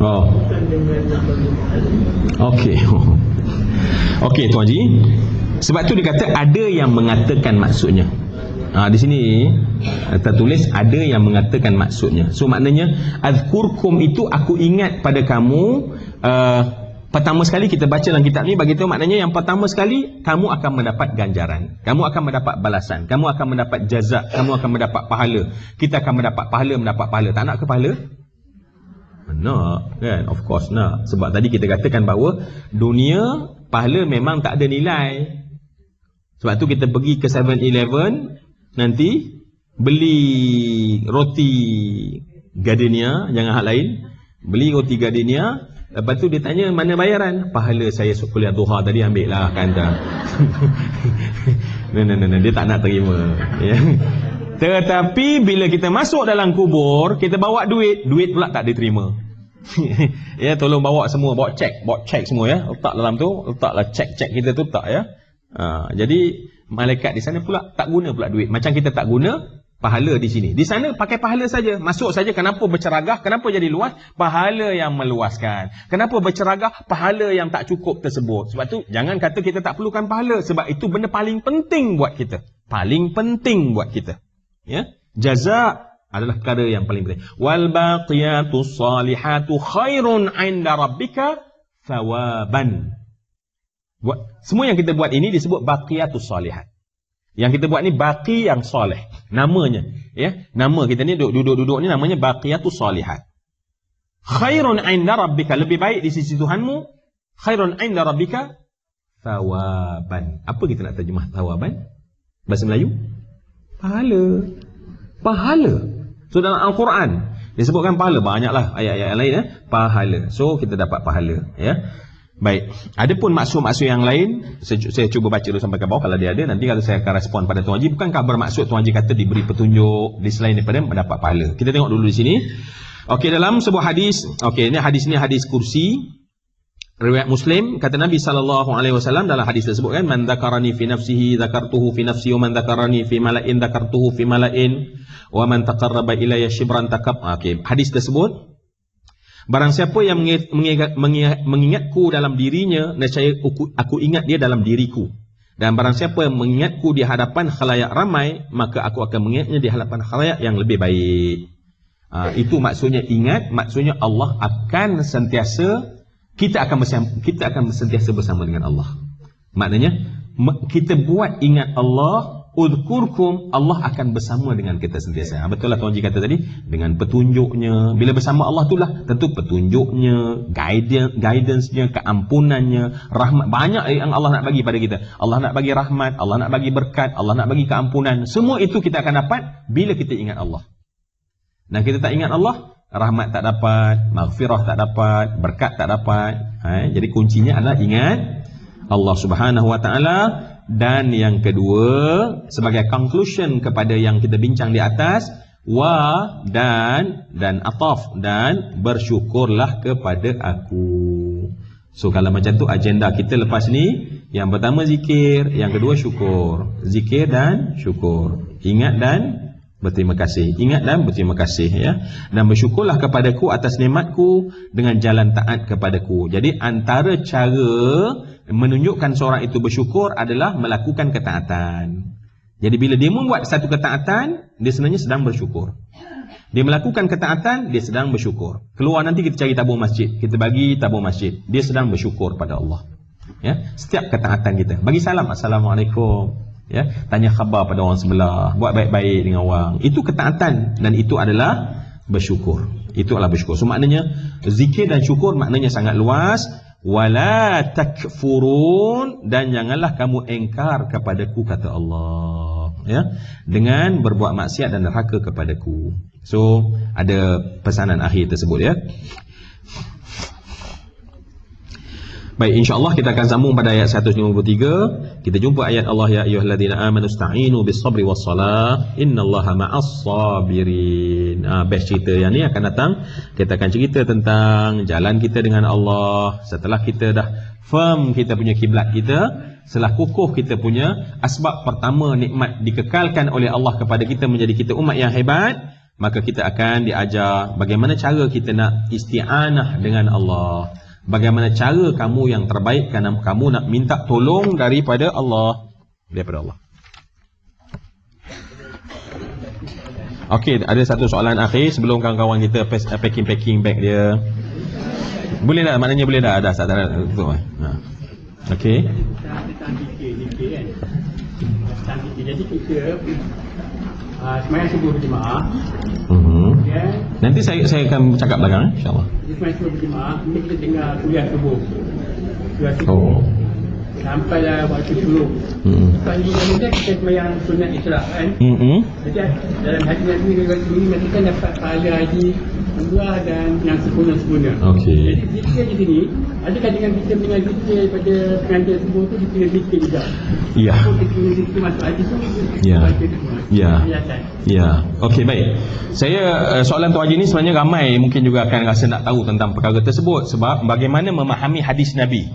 Oh. Okey. Okey Tuan Haji. Sebab tu dia kata ada yang mengatakan maksudnya. Ha, di sini tertulis ada yang mengatakan maksudnya. So maknanya azkurkum itu aku ingat pada kamu uh, pertama sekali kita baca dalam kitab ni bagi tahu maknanya yang pertama sekali kamu akan mendapat ganjaran. Kamu akan mendapat balasan. Kamu akan mendapat jazak. Kamu akan mendapat pahala. Kita akan mendapat pahala mendapat pahala. Tak nak ke pahala? Nak kan Of course nak Sebab tadi kita katakan bahawa Dunia Pahala memang tak ada nilai Sebab tu kita pergi ke 7-Eleven Nanti Beli Roti Gardenia Jangan hal lain Beli roti Gardenia Lepas tu dia tanya Mana bayaran Pahala saya kuliah duha tadi ambil lah kan no, no, no, no. Dia tak nak terima Ya tetapi bila kita masuk dalam kubur, kita bawa duit, duit pula tak diterima. ya, tolong bawa semua, bawa cek, bawa cek semua ya. Letak dalam tu, letaklah cek-cek kita tu tak ya. Ha, jadi malaikat di sana pula tak guna pula duit. Macam kita tak guna pahala di sini. Di sana pakai pahala saja. Masuk saja kenapa berceragah? Kenapa jadi luas? Pahala yang meluaskan. Kenapa berceragah? Pahala yang tak cukup tersebut. Sebab tu jangan kata kita tak perlukan pahala sebab itu benda paling penting buat kita. Paling penting buat kita. Ya, jaza adalah perkara yang paling penting. Wal baqiyatus salihatu khairun 'inda rabbika thawaban. Semua yang kita buat ini disebut baqiyatus salihat. Yang kita buat ni baqi yang soleh. Namanya, ya. Nama kita ni duduk-duduk ni namanya baqiyatus salihat. Khairun 'inda rabbika lebih baik di sisi Tuhanmu. Khairun 'inda rabbika thawaban. Apa kita nak terjemah thawaban? Bahasa Melayu? Pahala. Pahala. So dalam Al-Quran disebutkan pahala banyaklah ayat-ayat lain ya. Pahala. So kita dapat pahala ya. Baik. Adapun maksud-maksud yang lain saya, saya cuba baca dulu sampai ke bawah kalau dia ada nanti kalau saya akan respon pada Tuan Haji bukankah bermaksud Tuan Haji kata diberi petunjuk di selain daripada mendapat pahala. Kita tengok dulu di sini. Okey dalam sebuah hadis, okey ini hadis ni hadis kursi Riwayat Muslim kata Nabi sallallahu alaihi wasallam dalam hadis tersebut kan man dzakarani fi nafsihi dzakartuhu fi nafsi wa man dzakarani fi mala'in dzakartuhu fi mala'in wa man taqarraba ilayya shibran takab okey hadis tersebut barang siapa yang mengingat, mengingat, mengingatku dalam dirinya nescaya aku, aku ingat dia dalam diriku dan barang siapa yang mengingatku di hadapan khalayak ramai maka aku akan mengingatnya di hadapan khalayak yang lebih baik ha, itu maksudnya ingat maksudnya Allah akan sentiasa kita akan bersama, kita akan sentiasa bersama dengan Allah. Maknanya kita buat ingat Allah, udkurkum Allah akan bersama dengan kita sentiasa. Ha, betul lah Tuan Haji kata tadi dengan petunjuknya. Bila bersama Allah itulah tentu petunjuknya, guidance guidance-nya, keampunannya, rahmat banyak yang Allah nak bagi pada kita. Allah nak bagi rahmat, Allah nak bagi berkat, Allah nak bagi keampunan. Semua itu kita akan dapat bila kita ingat Allah. Dan kita tak ingat Allah, rahmat tak dapat, maghfirah tak dapat, berkat tak dapat. Ha, jadi kuncinya adalah ingat Allah Subhanahu Wa Taala dan yang kedua sebagai conclusion kepada yang kita bincang di atas wa dan dan ataf dan bersyukurlah kepada aku. So kalau macam tu agenda kita lepas ni yang pertama zikir, yang kedua syukur. Zikir dan syukur. Ingat dan berterima kasih. Ingat dan berterima kasih ya. Dan bersyukurlah kepadaku atas nikmatku dengan jalan taat kepadaku. Jadi antara cara menunjukkan seorang itu bersyukur adalah melakukan ketaatan. Jadi bila dia membuat satu ketaatan, dia sebenarnya sedang bersyukur. Dia melakukan ketaatan, dia sedang bersyukur. Keluar nanti kita cari tabung masjid, kita bagi tabung masjid. Dia sedang bersyukur pada Allah. Ya, setiap ketaatan kita. Bagi salam, assalamualaikum ya tanya khabar pada orang sebelah. Buat baik-baik dengan orang. Itu ketaatan dan itu adalah bersyukur. Itu adalah bersyukur. So maknanya zikir dan syukur maknanya sangat luas. Wala takfurun dan janganlah kamu engkar kepadaku kata Allah. Ya dengan berbuat maksiat dan neraka kepadaku. So ada pesanan akhir tersebut ya Baik, insya-Allah kita akan sambung pada ayat 153. Kita jumpa ayat Allah ya ayyuhalladzina amanu sta'inu bis-sabri was-salah. Innallaha ma'as-sabirin. Ah, best cerita yang ni akan datang. Kita akan cerita tentang jalan kita dengan Allah setelah kita dah firm kita punya kiblat kita, setelah kukuh kita punya asbab pertama nikmat dikekalkan oleh Allah kepada kita menjadi kita umat yang hebat. maka kita akan diajar bagaimana cara kita nak isti'anah dengan Allah. Bagaimana cara kamu yang terbaik kerana kamu nak minta tolong daripada Allah. Daripada Allah. Okey, ada satu soalan akhir sebelum kawan-kawan kita packing-packing bag dia. Boleh tak? Maknanya boleh tak? Ada tak? Ada. Ha. Okey. Jadi kita uh, semayang subuh berjemaah. Uh-huh. Nanti saya saya akan cakap belakang eh, insya-Allah. Semayang subuh berjemaah, ini kita dengar kuliah subuh. Kuliah subuh. Oh. Sampailah waktu subuh. Hmm. Lepas ini kita semayang sunat isyak kan. Hmm. Jadi dalam haji Nabi ini kita dapat pahala haji umrah dan yang sempurna-sempurna. Okey. Jadi zikir di sini, adakah dengan kita mendengar zikir pada pengantin semua tu kita kena zikir juga? Ya. Apa kita zikir masuk haji tu? Ya. Ya. Ya. Okey, baik. Saya uh, soalan tu haji ni sebenarnya ramai mungkin juga akan rasa nak tahu tentang perkara tersebut sebab bagaimana memahami hadis Nabi.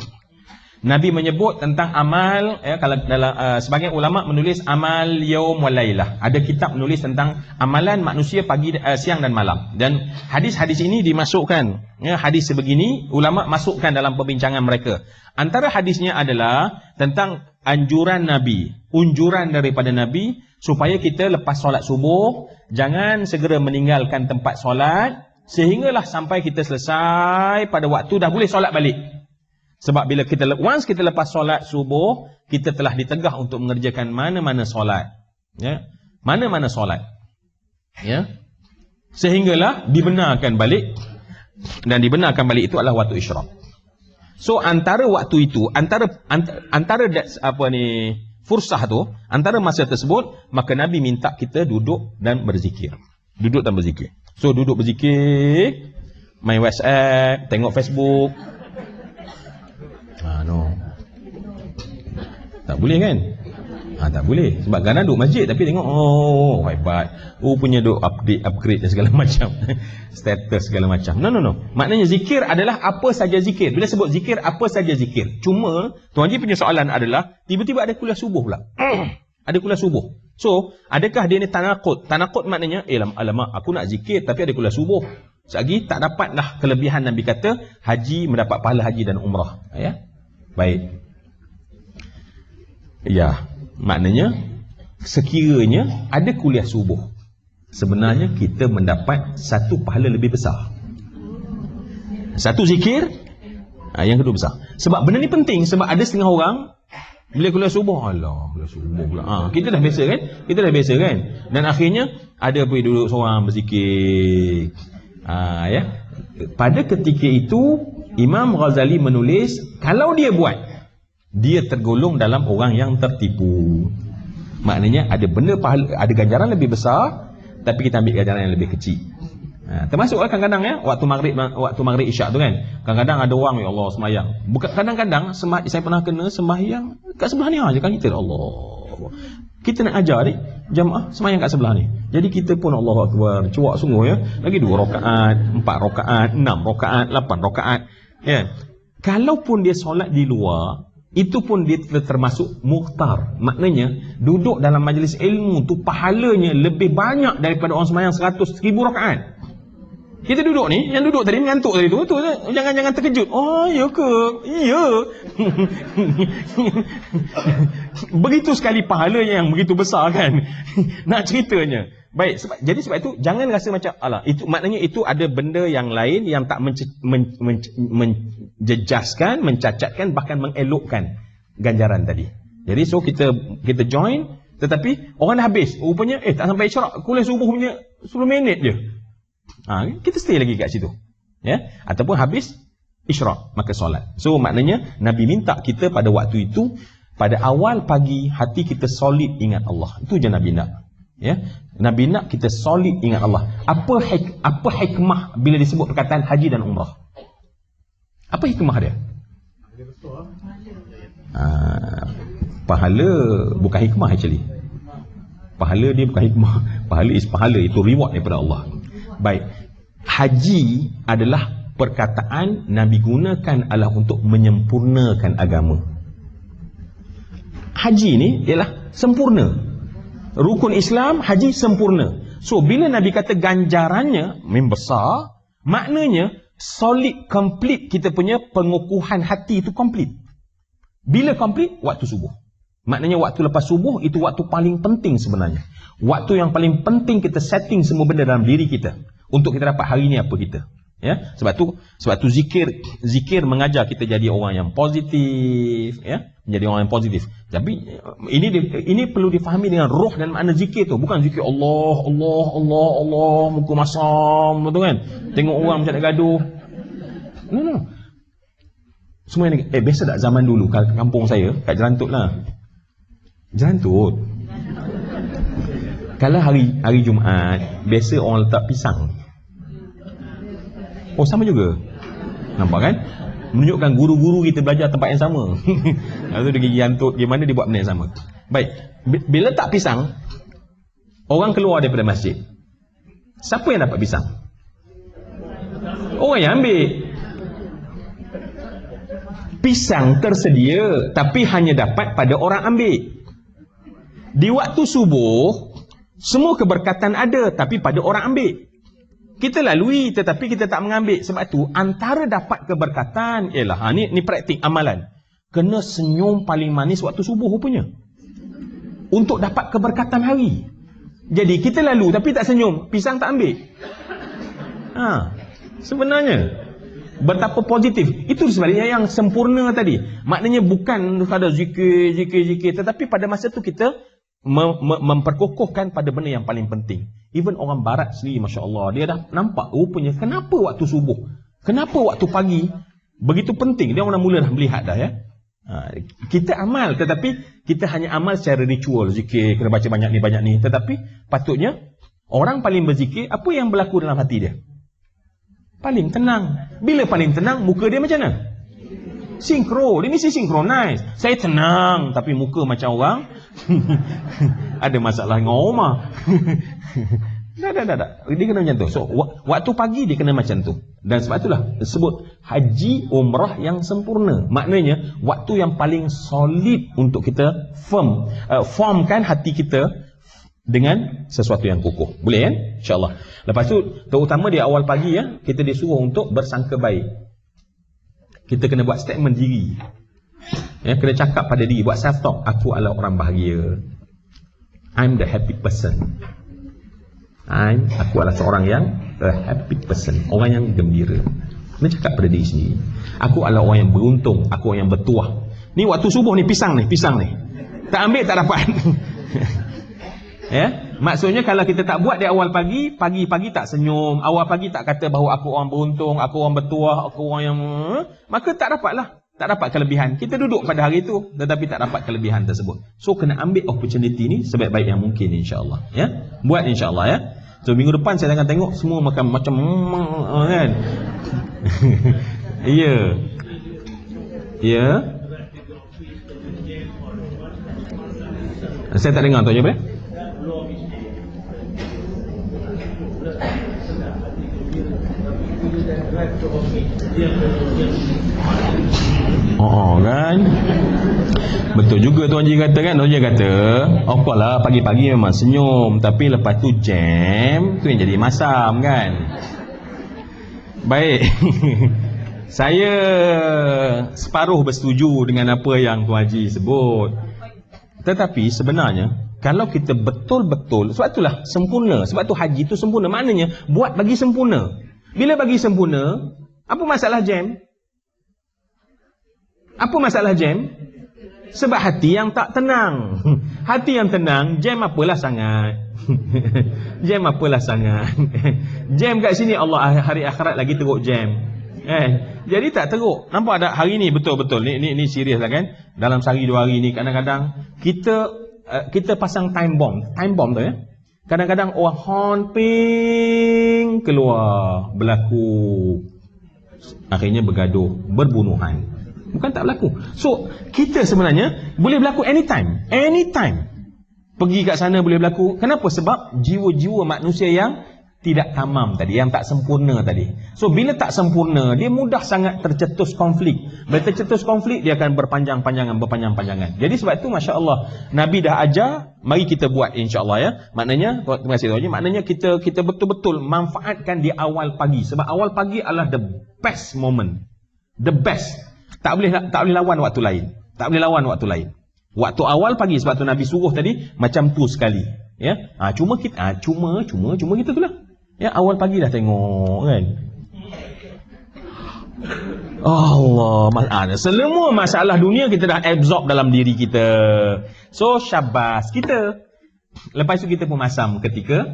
Nabi menyebut tentang amal ya kalau dalam uh, sebagian ulama menulis amal yaum walailah. Ada kitab menulis tentang amalan manusia pagi uh, siang dan malam. Dan hadis-hadis ini dimasukkan ya hadis sebegini ulama masukkan dalam perbincangan mereka. Antara hadisnya adalah tentang anjuran Nabi, unjuran daripada Nabi supaya kita lepas solat subuh jangan segera meninggalkan tempat solat sehinggalah sampai kita selesai pada waktu dah boleh solat balik. Sebab bila kita once kita lepas solat subuh, kita telah ditegah untuk mengerjakan mana-mana solat. Ya. Mana-mana solat. Ya. Sehinggalah dibenarkan balik dan dibenarkan balik itu adalah waktu isyraq. So antara waktu itu, antara antara, antara apa ni fursah tu, antara masa tersebut, maka Nabi minta kita duduk dan berzikir. Duduk dan berzikir. So duduk berzikir, main WhatsApp, tengok Facebook, Ha, no. Tak boleh kan? Ha, tak boleh. Sebab kadang duduk masjid tapi tengok, oh, hebat. Oh, punya duduk update, upgrade dan segala macam. Status segala macam. No, no, no. Maknanya zikir adalah apa saja zikir. Bila sebut zikir, apa saja zikir. Cuma, Tuan Haji punya soalan adalah, tiba-tiba ada kuliah subuh pula. ada kuliah subuh. So, adakah dia ni tanakut? Tanakut maknanya, eh, alamak, aku nak zikir tapi ada kuliah subuh. Sekali tak dapatlah kelebihan Nabi kata, haji mendapat pahala haji dan umrah. Ya? Baik. Ya, maknanya sekiranya ada kuliah subuh, sebenarnya kita mendapat satu pahala lebih besar. Satu zikir, ah, yang kedua besar. Sebab benda ni penting sebab ada setengah orang bila kuliah subuh, Allah, kuliah subuh pula. Ha, kita dah biasa kan? Kita dah biasa kan? Dan akhirnya ada pergi duduk seorang berzikir. Ha, ya. Pada ketika itu Imam Ghazali menulis kalau dia buat dia tergolong dalam orang yang tertipu. Maknanya ada benda pahala, ada ganjaran lebih besar tapi kita ambil ganjaran yang lebih kecil. Ha, termasuklah kadang-kadang ya waktu maghrib waktu maghrib isyak tu kan. Kadang-kadang ada orang ya Allah semayang. Bukan kadang-kadang saya pernah kena sembahyang kat sebelah ni aja kan kita Allah. Kita nak ajar ni jemaah semayang kat sebelah ni. Jadi kita pun Allah Akbar cuak sungguh ya. Lagi dua rakaat, empat rakaat, enam rakaat, lapan rakaat. Ya. Kalaupun dia solat di luar, itu pun dia termasuk muhtar. Maknanya, duduk dalam majlis ilmu tu pahalanya lebih banyak daripada orang semayang seratus ribu rakaat. Kita duduk ni, yang duduk tadi mengantuk tadi tu, tu jangan-jangan terkejut. Oh, ya ke? Iya. begitu sekali pahalanya yang begitu besar kan. Nak ceritanya. Baik, sebab, jadi sebab itu jangan rasa macam Allah. Itu maknanya itu ada benda yang lain yang tak menjejaskan, men, men, men, mencacatkan bahkan mengelokkan ganjaran tadi. Jadi so kita kita join tetapi orang dah habis. Rupanya eh tak sampai isyarat, kuliah subuh punya 10 minit je. Ha, kita stay lagi kat situ. Ya? Ataupun habis isyarat maka solat. So maknanya Nabi minta kita pada waktu itu pada awal pagi hati kita solid ingat Allah. Itu je Nabi nak. Ya, Nabi nak kita solid ingat Allah. Apa hik apa hikmah bila disebut perkataan haji dan umrah? Apa hikmah dia? Uh, pahala bukan hikmah actually. Pahala dia bukan hikmah. Pahala is pahala itu reward daripada Allah. Baik. Haji adalah perkataan Nabi gunakan adalah untuk menyempurnakan agama. Haji ni ialah sempurna. Rukun Islam, haji sempurna. So bila Nabi kata ganjarannya membesar, maknanya solid complete kita punya pengukuhan hati itu complete. Bila complete? Waktu subuh. Maknanya waktu lepas subuh itu waktu paling penting sebenarnya. Waktu yang paling penting kita setting semua benda dalam diri kita untuk kita dapat hari ini apa kita. Ya, sebab tu sebab tu zikir zikir mengajar kita jadi orang yang positif, ya, menjadi orang yang positif. Tapi ini ini perlu difahami dengan roh dan makna zikir tu, bukan zikir Allah, Allah, Allah, Allah, muka masam, betul kan? Tengok orang macam nak gaduh. No, no. Semua ini, eh biasa tak zaman dulu kat kampung saya, kat Jelantut lah. Jelantut. Kalau hari hari Jumaat, biasa orang letak pisang. Oh sama juga. Nampak kan? Menunjukkan guru-guru kita belajar tempat yang sama. Tu dia pergi yantut Gimana dia buat benda yang sama. Baik. Bila tak pisang Orang keluar daripada masjid. Siapa yang dapat pisang? Orang yang ambil. Pisang tersedia Tapi hanya dapat pada orang ambil. Di waktu subuh Semua keberkatan ada Tapi pada orang ambil kita lalui tetapi kita tak mengambil. Sebab tu antara dapat keberkatan ialah ha, ni, ni praktik amalan. Kena senyum paling manis waktu subuh rupanya. Untuk dapat keberkatan hari. Jadi kita lalu tapi tak senyum. Pisang tak ambil. Ha, sebenarnya. Betapa positif. Itu sebenarnya yang sempurna tadi. Maknanya bukan ada zikir, zikir, zikir. Tetapi pada masa tu kita mem memperkokohkan pada benda yang paling penting. Even orang barat sendiri Masya Allah Dia dah nampak rupanya Kenapa waktu subuh Kenapa waktu pagi Begitu penting. Dia orang mula dah melihat dah ya. Ha, Kita amal Tetapi Kita hanya amal secara ritual Zikir Kena baca banyak ni banyak ni. Tetapi Patutnya Orang paling berzikir Apa yang berlaku dalam hati dia? Paling tenang. Bila paling tenang Muka dia macam mana? Sinkro. Dia mesti synchronize Saya tenang Tapi muka macam orang Ada masalah dengan Tak, tak, tak. Dia kena macam tu. So, waktu pagi dia kena macam tu. Dan sebab itulah sebut haji umrah yang sempurna. Maknanya, waktu yang paling solid untuk kita firm, uh, formkan hati kita dengan sesuatu yang kukuh. Boleh kan? InsyaAllah. Lepas tu, terutama di awal pagi ya, kita disuruh untuk bersangka baik. Kita kena buat statement diri. Ya, kena cakap pada diri, buat self-talk. Aku adalah orang bahagia. I'm the happy person. I'm, aku adalah seorang yang a happy person. Orang yang gembira. Kena cakap pada diri sendiri. Aku adalah orang yang beruntung. Aku orang yang bertuah. Ni waktu subuh ni, pisang ni, pisang ni. Tak ambil, tak dapat. ya? Maksudnya kalau kita tak buat di awal pagi, pagi-pagi tak senyum. Awal pagi tak kata bahawa aku orang beruntung, aku orang bertuah, aku orang yang... Maka tak dapatlah tak dapat kelebihan. Kita duduk pada hari itu tetapi tak dapat kelebihan tersebut. So kena ambil opportunity ni sebaik-baik yang mungkin insya-Allah, ya. Buat insya-Allah ya. So minggu depan saya akan tengok semua makan macam kan. Ya. Ya. Saya tak dengar tu je boleh? Oh, kan? Betul juga Tuan Haji kata kan? Tuan Haji kata Of course lah Pagi-pagi memang senyum. Tapi lepas tu jam Tu yang jadi masam kan? Baik. Saya Separuh bersetuju Dengan apa yang Tuan Haji sebut. Tetapi sebenarnya Kalau kita betul-betul Sebab itulah sempurna. Sebab tu haji tu sempurna. Maknanya Buat bagi sempurna. Bila bagi sempurna Apa masalah jam? Apa masalah jam? Sebab hati yang tak tenang. Hati yang tenang, jam apalah sangat. jam apalah sangat. jam kat sini Allah hari akhirat lagi teruk jam. Eh, jadi tak teruk. Nampak tak hari ni betul-betul ni ni ni serius lah kan? Dalam sehari dua hari ni kadang-kadang kita uh, kita pasang time bomb. Time bomb tu ya. Kadang-kadang orang horn ping keluar berlaku akhirnya bergaduh, berbunuhan. Bukan tak berlaku. So, kita sebenarnya boleh berlaku anytime. Anytime. Pergi kat sana boleh berlaku. Kenapa? Sebab jiwa-jiwa manusia yang tidak tamam tadi, yang tak sempurna tadi. So bila tak sempurna, dia mudah sangat tercetus konflik. Bila tercetus konflik, dia akan berpanjang-panjangan, berpanjang-panjangan. Jadi sebab itu Masya Allah, Nabi dah ajar, mari kita buat insya Allah ya. Maknanya, terima kasih tuan maknanya kita kita betul-betul manfaatkan di awal pagi. Sebab awal pagi adalah the best moment. The best. Tak boleh tak boleh lawan waktu lain. Tak boleh lawan waktu lain. Waktu awal pagi sebab tu Nabi suruh tadi macam tu sekali. Ya. Ha, cuma kita ha, cuma cuma cuma kita tu lah. Ya awal pagi dah tengok kan. Allah masalah. Semua masalah dunia kita dah absorb dalam diri kita. So syabas kita. Lepas tu kita pun masam ketika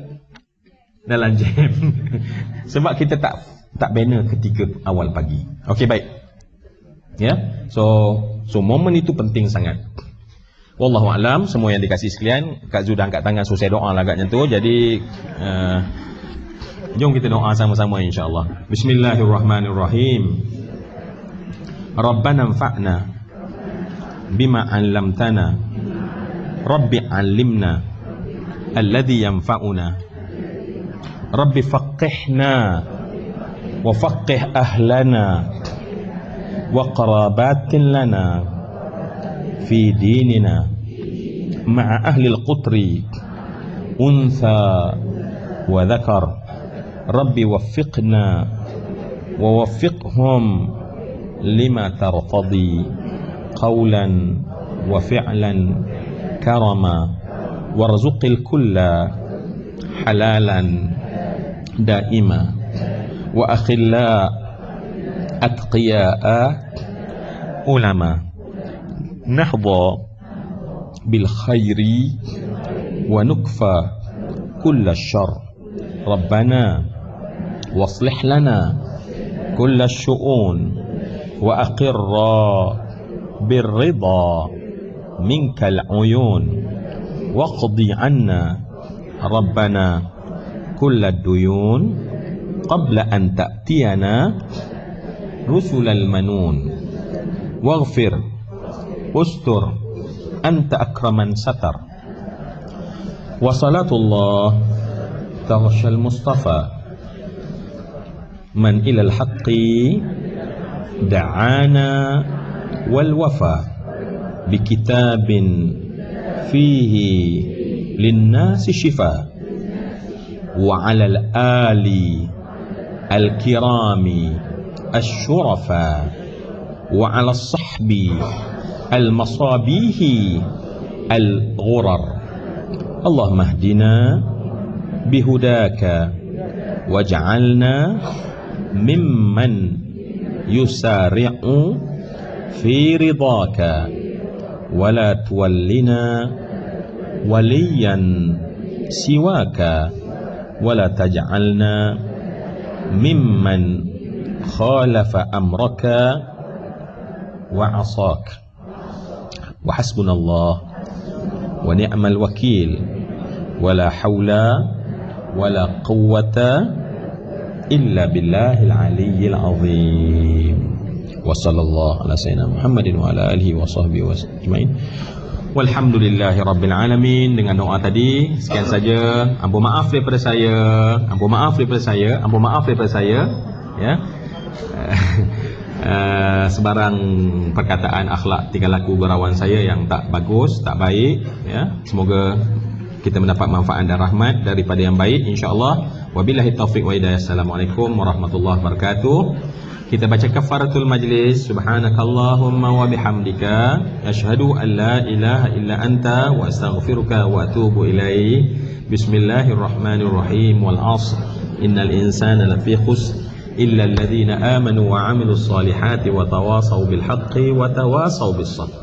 dalam jam. Sebab kita tak tak banner ketika awal pagi. Okey baik. Ya. So so momen itu penting sangat. Wallahu alam semua yang dikasih sekalian, Kak Zudan angkat tangan so saya doa lah agaknya tu. Jadi uh, Jom kita doa sama-sama insya-Allah. Bismillahirrahmanirrahim. Rabbana anfa'na bima 'allamtana. Rabbi 'allimna alladhi yanfa'una. Rabbi faqqihna wa faqqih ahlana وقرابات لنا في ديننا مع أهل القطر أنثى وذكر. ربي وفقنا ووفقهم لما ترتضي قولا وفعلا كرما. وارزق الكل حلالا دائما. وأخلاء أتقياء علماء. نحظى بالخير ونكفى كل الشر. ربنا واصلح لنا كل الشؤون وأقر بالرضا منك العيون. واقضي عنا ربنا كل الديون قبل أن تأتينا رسل المنون. واغفر استر أنت أكرم ستر. وصلاة الله تغشى المصطفى. من إلى الحق دعانا والوفى بكتاب فيه للناس شفاء وعلى الآل الكرام الشرفاء وعلى الصحب المصابيه الغرر. اللهم اهدنا بهداك واجعلنا ممن يسارع في رضاك. ولا تولنا وليا سواك. ولا تجعلنا ممن خالف امرك وعصاك وحسبنا الله ونعم الوكيل ولا حول ولا قوه إلا بالله العلي العظيم وصلى الله على سيدنا محمد وعلى آله وصحبه وسلم Walhamdulillahi Rabbil Alamin Dengan doa tadi Sekian saja Ampun maaf daripada saya Ampun maaf daripada saya Ampun maaf daripada saya Ya uh, Sebarang perkataan akhlak tinggal laku gurawan saya Yang tak bagus, tak baik Ya. Semoga kita mendapat manfaat dan rahmat daripada yang baik insya-Allah. Wabillahi taufik wa hidayah. Assalamualaikum warahmatullahi wabarakatuh. Kita baca kafaratul majlis. Subhanakallahumma wa bihamdika. Asyhadu an la ilaha illa anta wa astaghfiruka wa atubu ilaik bismillahirrahmanirrahim. Wal 'asr. Innal insana lafi khusr illa alladhina amanu wa 'amilus salihati wa tawasaw bil haqqi wa tawasaw bis sabr